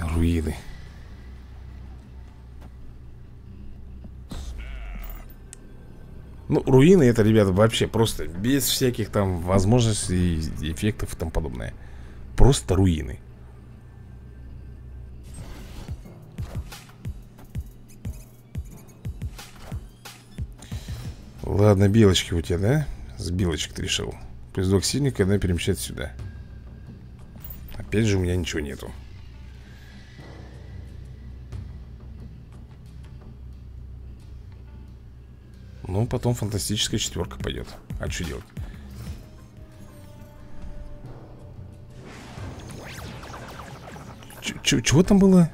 Руины Ну, руины это, ребята, вообще просто без всяких там возможностей, эффектов и тому подобное. Просто руины. Ладно, белочки у тебя, да? С белочек ты решил. Два сильника, она перемещает сюда. Опять же у меня ничего нету Ну, потом фантастическая четверка пойдет А что делать? Ч чего там было?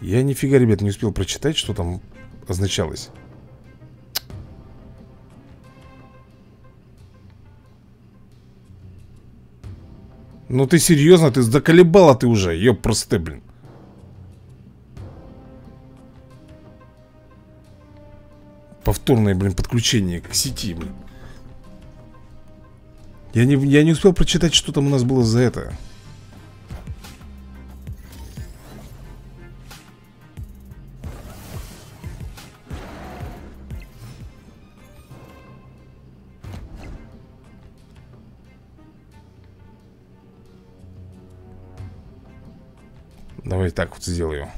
Я нифига, ребят, не успел прочитать, что там означалось Ну ты серьезно? Ты заколебала ты уже Ёп, просто, блин Повторное, блин, подключение к сети, блин. Я не, я не успел прочитать, что там у нас было за это. Давай так вот сделаю.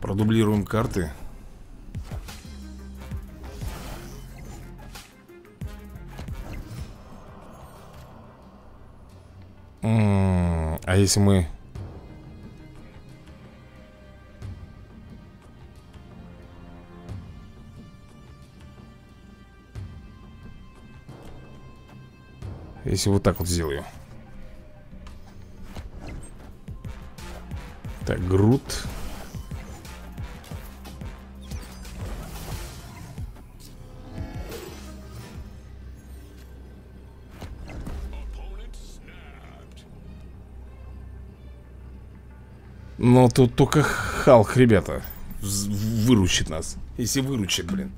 Продублируем карты А если мы... Если вот так вот сделаю. Так, груд Но тут только Халк, ребята Выручит нас. Если выручит, блин.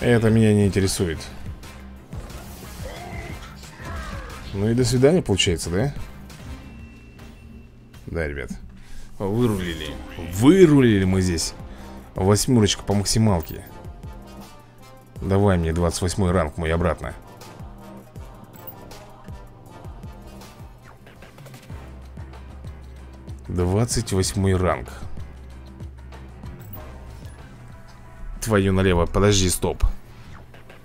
Это меня не интересует. Ну и до свидания, получается, да? Да, ребят. Вырулили. Вырулили мы здесь. Восьмерочка по максималке. Давай мне 28 ранг мой обратно 28 ранг. Твою налево, подожди, стоп.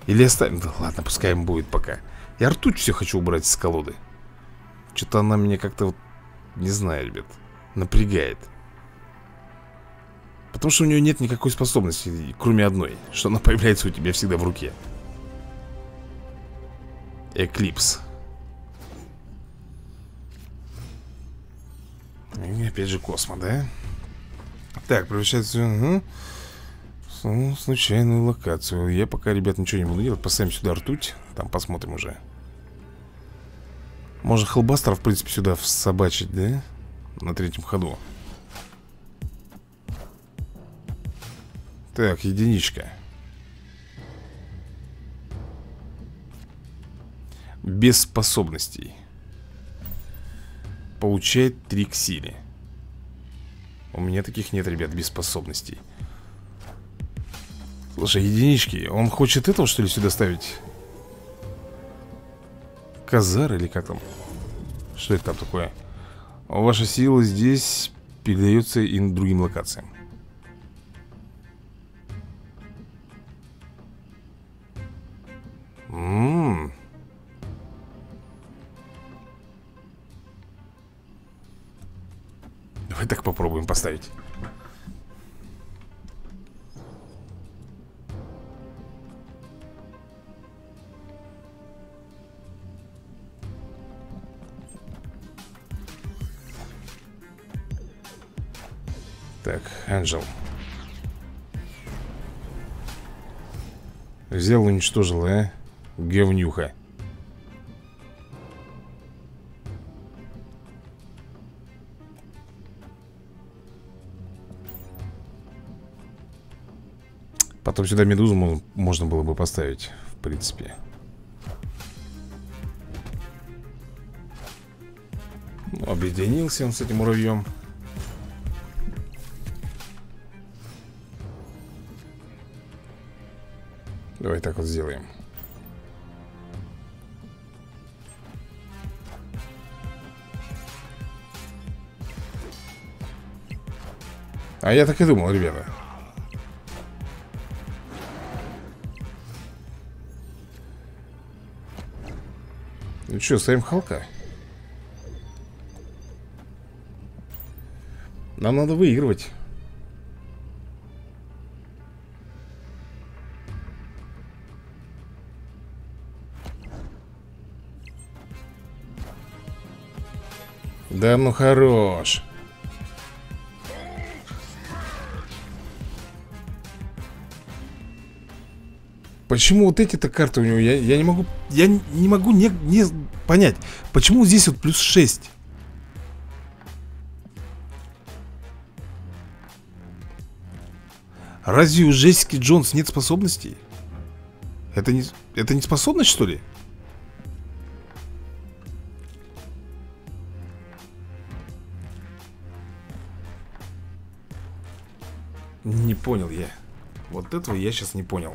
Или оставим, да ладно, пускай им будет пока. Я ртуть все хочу убрать из колоды. Что-то она меня как-то вот Не знаю, ребят Напрягает. Потому что у нее нет никакой способности Кроме одной Что она [LAUGHS] появляется у тебя всегда в руке. Эклипс опять же Космо, да? Так, превращается угу. в случайную локацию Я пока, ребят, ничего не буду делать Поставим сюда ртуть Там посмотрим уже Можно холбастера, в принципе, сюда всобачить, да? На третьем ходу Так, единичка Без способностей Получает 3 к силе У меня таких нет, ребят, без способностей Слушай, единички Он хочет этого, что ли, сюда ставить? Казар или как там? Что это там такое? Ваша сила здесь передается и другим локациям Давай так попробуем поставить. Так, Анджел Взял, уничтожил, а? Говнюха Потом сюда медузу можно было бы поставить В принципе. Ну, Объединился он с этим муравьем Давай так вот сделаем. А я так и думал, ребята что, ставим Халка? Нам надо выигрывать Да ну хорош Почему вот эти-то карты у него я, я не могу Я не могу не, не понять Почему здесь вот плюс 6 Разве у Джессики Джонс нет способностей? Это не, это не способность, что ли? Не понял я Вот этого я сейчас не понял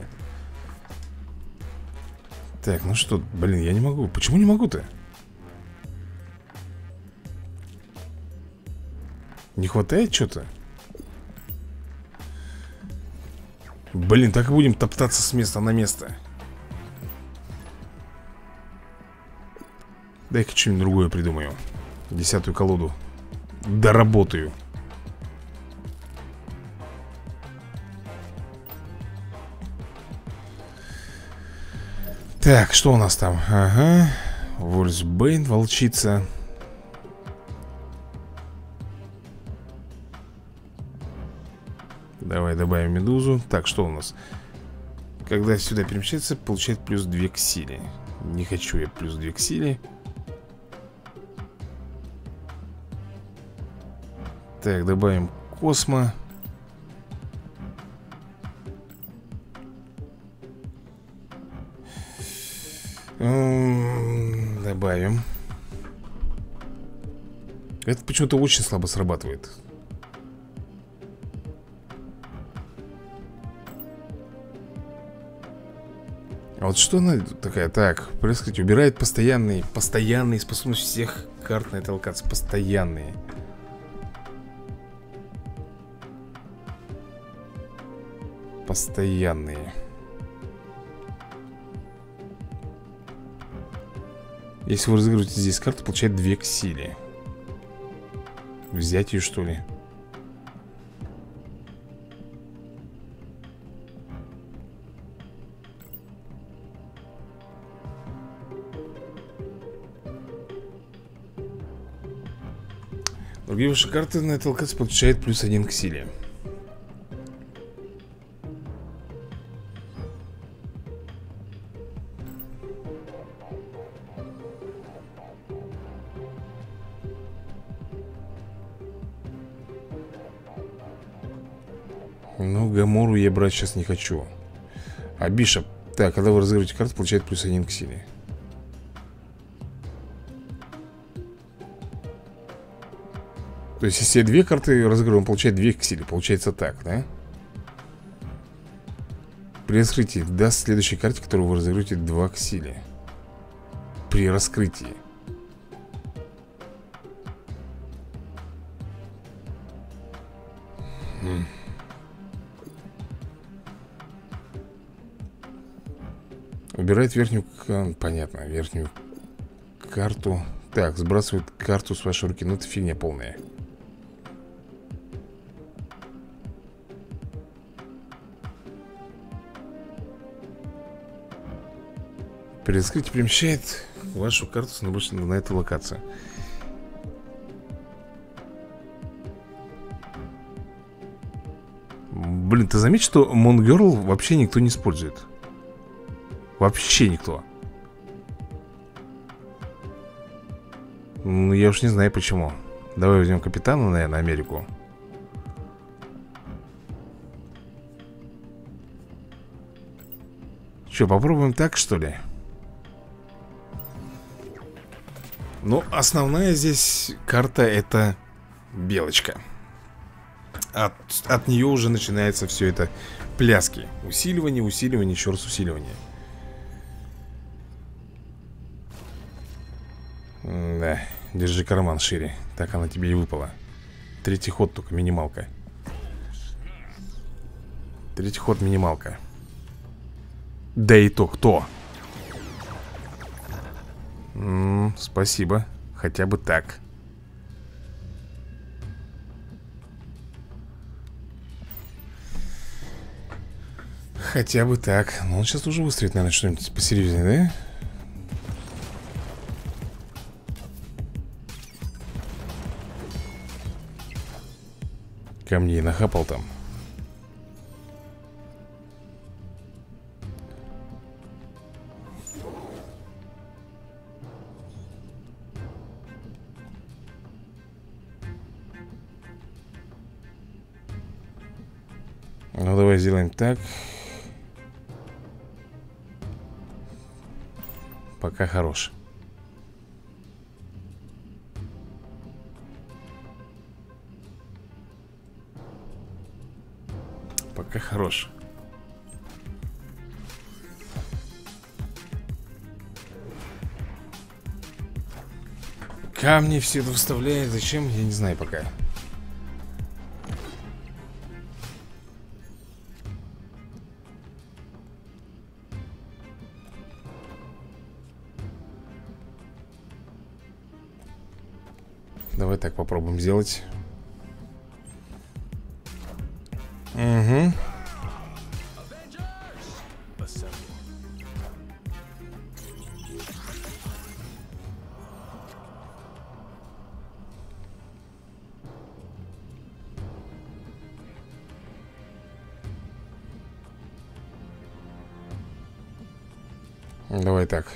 Так, ну что, блин, я не могу. Почему не могу-то? Не хватает что-то? Блин, так и будем топтаться с места на место. Дай-ка что-нибудь другое придумаю. Десятую колоду. Доработаю Так, что у нас там? Ага. Вольсбейн, волчица. Давай добавим медузу. Так, что у нас? Когда сюда перемещается, получает плюс 2 к силе. Не хочу я плюс 2 к силе. Так, добавим космо Это почему-то очень слабо срабатывает. А вот что она такая? Так, происходит, убирает постоянные Постоянные способности всех карт на этой локации. Постоянные. Постоянные. Если вы разыгрываете здесь карту, получает 2 к силе Взять ее что ли? Другие ваши карты на этой локации получает плюс один к силе я брать сейчас не хочу. А Бишоп Так, когда вы разыгрываете карту, получает плюс один к силе. То есть, если две карты разыгрываем, получает две к силе. Получается так, да? При раскрытии даст следующей карте, которую вы разыграете, 2 к силе. При раскрытии Забирает верхнюю... Понятно, верхнюю карту. Так, сбрасывает карту с вашей руки. Ну, это фигня полная. При перемещает вашу карту на обычно на эту локацию. Блин, ты заметишь, что Монгерл вообще никто не использует? Вообще никто. Ну, я уж не знаю почему. Давай возьмем капитана, наверное, Америку. Что, попробуем так, что ли? Ну, основная здесь карта это белочка. От, от нее уже начинается все это пляски. Усиливание, усиливание, еще раз усиливание. Да, держи карман шире. Так она тебе и выпала. Третий ход только минималка. Третий ход минималка. Да и то кто? М -м, спасибо. Хотя бы так. Хотя бы так. Ну, он сейчас уже выстрелит, наверное, что-нибудь посерьезнее, да? Камней нахапал там. Ну, давай сделаем так. Пока хорош. Пока хорош. Камни все это выставляет. Зачем? Я не знаю пока. Давай так попробуем сделать. Угу. Давай так.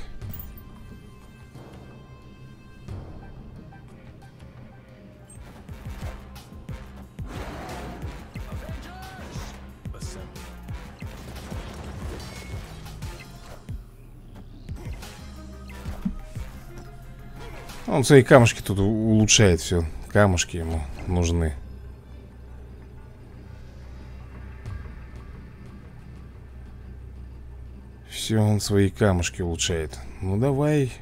Он свои камушки тут улучшает все. Камушки ему нужны. Все, он свои камушки улучшает. Ну давай.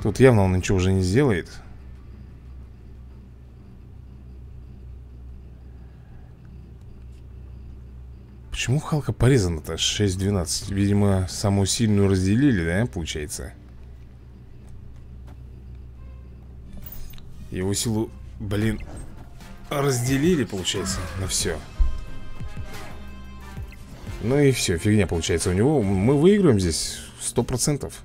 Тут явно он ничего уже не сделает. Почему Халка порезана-то 6-12? Видимо, самую сильную разделили, да, получается? Его силу, блин, разделили, получается, на все. Ну и все, фигня получается у него. Мы выиграем здесь сто процентов.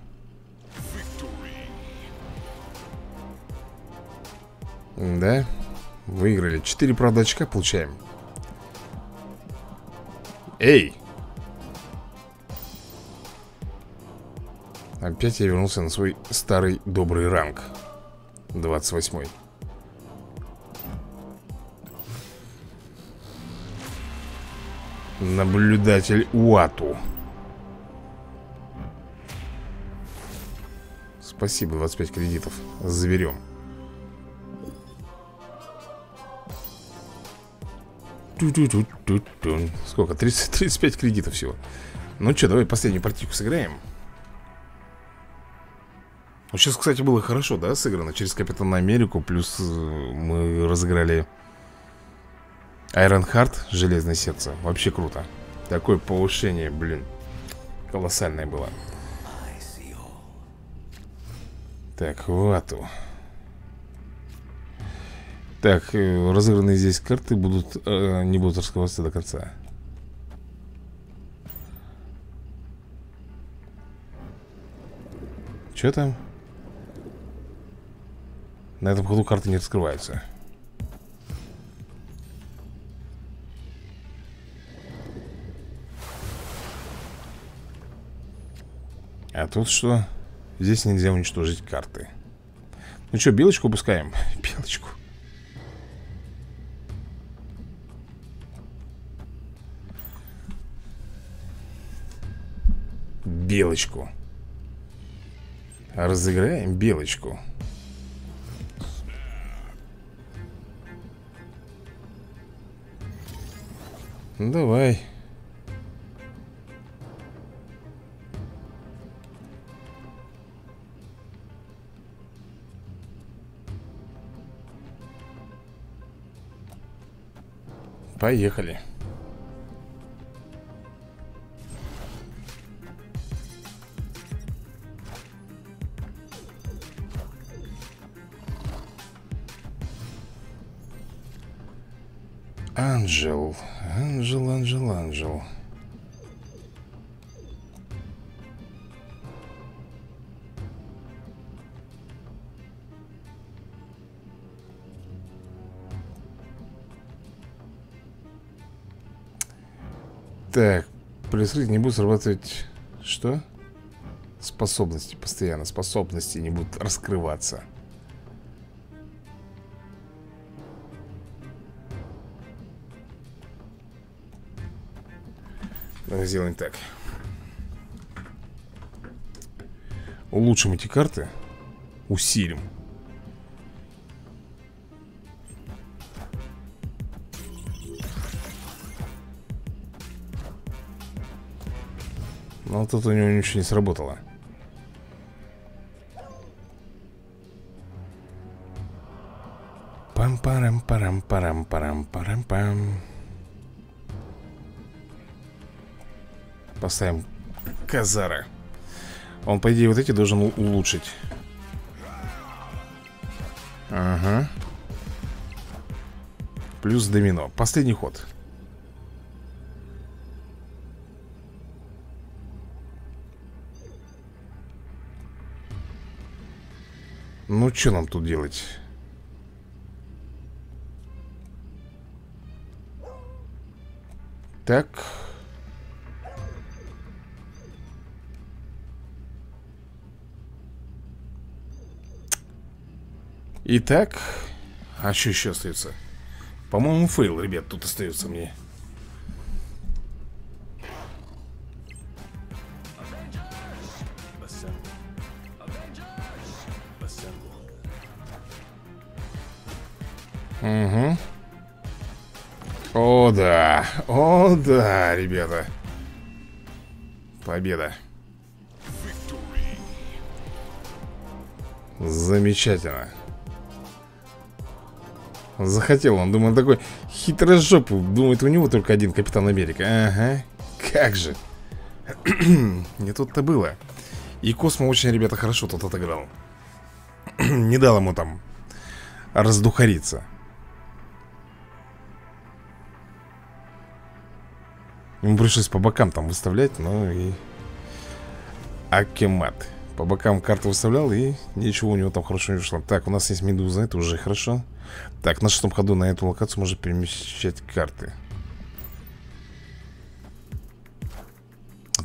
Да, выиграли. Четыре, правда, очка получаем. Эй! Опять я вернулся на свой старый добрый ранг 28 -й. Наблюдатель Уату. Спасибо, 25 кредитов. Заберем. Сколько? 30, 35 [LAUGHS] кредитов всего. Ну что, давай последнюю партийку сыграем. Вот сейчас, кстати, было хорошо, да, сыграно Через Капитана Америку Плюс э, мы разыграли Айронхард, железное сердце. Вообще круто. Такое повышение, блин. Колоссальное было. Так, вату. Так, э, разыгранные здесь карты будут э, не будут раскрываться до конца. Что там? На этом ходу карты не раскрываются. А тут что? Здесь нельзя уничтожить карты. Ну что, белочку пускаем? [LAUGHS] Белочку. Белочку. Разыграем белочку. Давай Поехали. Анжел Анжел, Анжел, Анжел при не будет срабатывать Что? Способности постоянно Способности не будут раскрываться. Давай сделаем так. Улучшим эти карты Усилим Но тут у него ничего не сработало. Пам-парам-парам-парам-парам-парам-пам Поставим Казара. Он, по идее, вот эти должен улучшить. Ага. Плюс домино. Последний ход что нам тут делать? Так Итак, а что еще остается? По-моему, fail, ребят, тут остается мне. Угу. О, да. О, да, ребята. Победа. Замечательно. Захотел он, думаю, такой хитрожопый Думает, у него только один Капитан Америка Ага, как же [CLEARS THROAT] Не тут-то было И Космо очень, ребята, хорошо тут отыграл [CLEARS THROAT] Не дал ему там раздухариться Ему пришлось по бокам там выставлять, ну и... Акемат По бокам карту выставлял и ничего у него там хорошо не вышло. Так, у нас есть медуза, это уже хорошо. Так, на шестом ходу на эту локацию можно перемещать карты.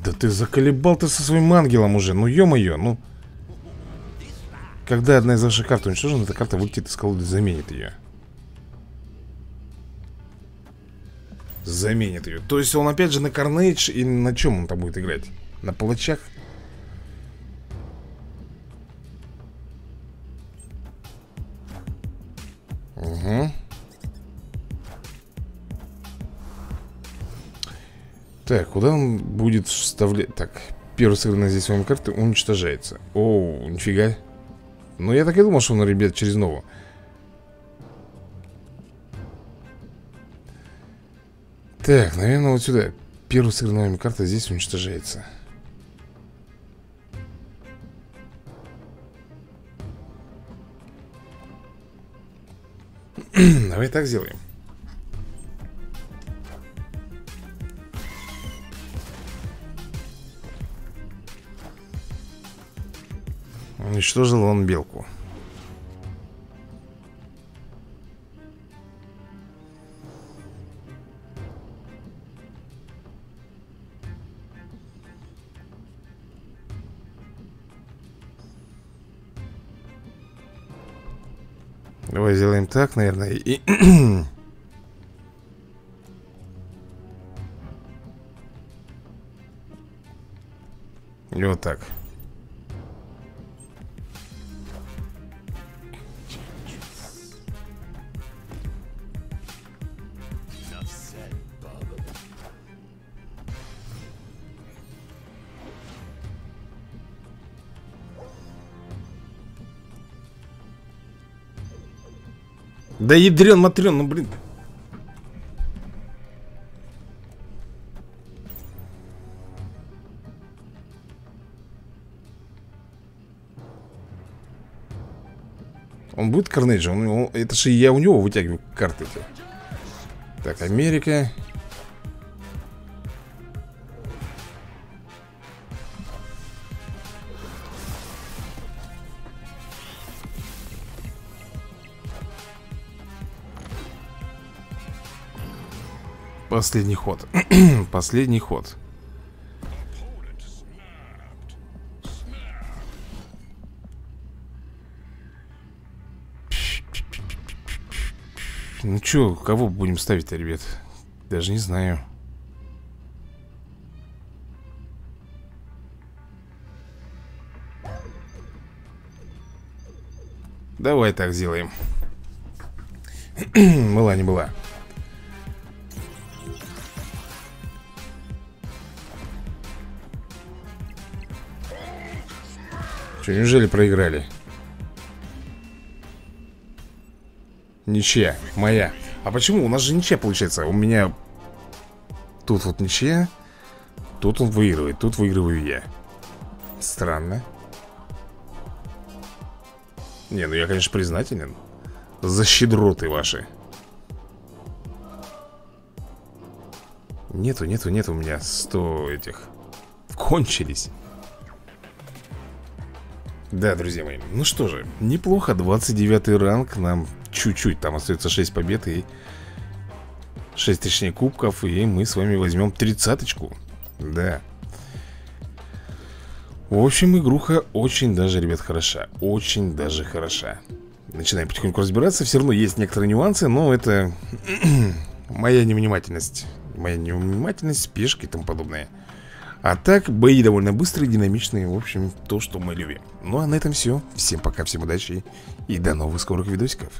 Да ты заколебал ты со своим ангелом уже Ну ё-моё, ну. Когда одна из ваших карт уничтожена Эта карта вылетит из колоды, заменит ее Заменит ее То есть он опять же на Carnage И на чем он там будет играть? На палачах? Угу. Так, куда он будет вставлять? Так, первый сыгранный здесь вами карты уничтожается. О, нифига. Ну, я так и думал, что он, ребят, через новую. Так, наверное, вот сюда. Сыгранная вами карта здесь уничтожается. [CLEARS THROAT] Давай так сделаем. Уничтожил он белку Давай сделаем так, наверное И... И [CLEARS THROAT] вот так Да ядрен, матрен, ну блин. Он будет Карнейджа? Он, он, это же я у него вытягиваю карты-то Так, Америка Последний ход. [CLEARS THROAT] Последний ход. Ну чё, кого будем ставить-то, ребят? Даже не знаю. Давай так сделаем. [CLEARS THROAT] Была не была Что, неужели проиграли? Ничья, моя. А почему? У нас же ничья получается. У меня Тут вот ничья Тут он выигрывает, тут выигрываю я. Странно. Не, ну я, конечно, признателен За щедроты ваши. Нету, нету, нету у меня 100 этих. Кончились да, друзья мои, ну что же, неплохо, 29 ранг Нам чуть-чуть, там остается 6 побед и 6, точнее, кубков И мы с вами возьмем тридцаточку. Да. В общем, игруха очень даже, ребят, хороша Очень даже хороша. Начинаем потихоньку разбираться Все равно есть некоторые нюансы, но это [CLEARS THROAT] Моя невнимательность Моя невнимательность, спешки и тому подобное а так, бои довольно быстрые, динамичные В общем, то, что мы любим. Ну а на этом все Всем пока, всем удачи И до новых скорых видосиков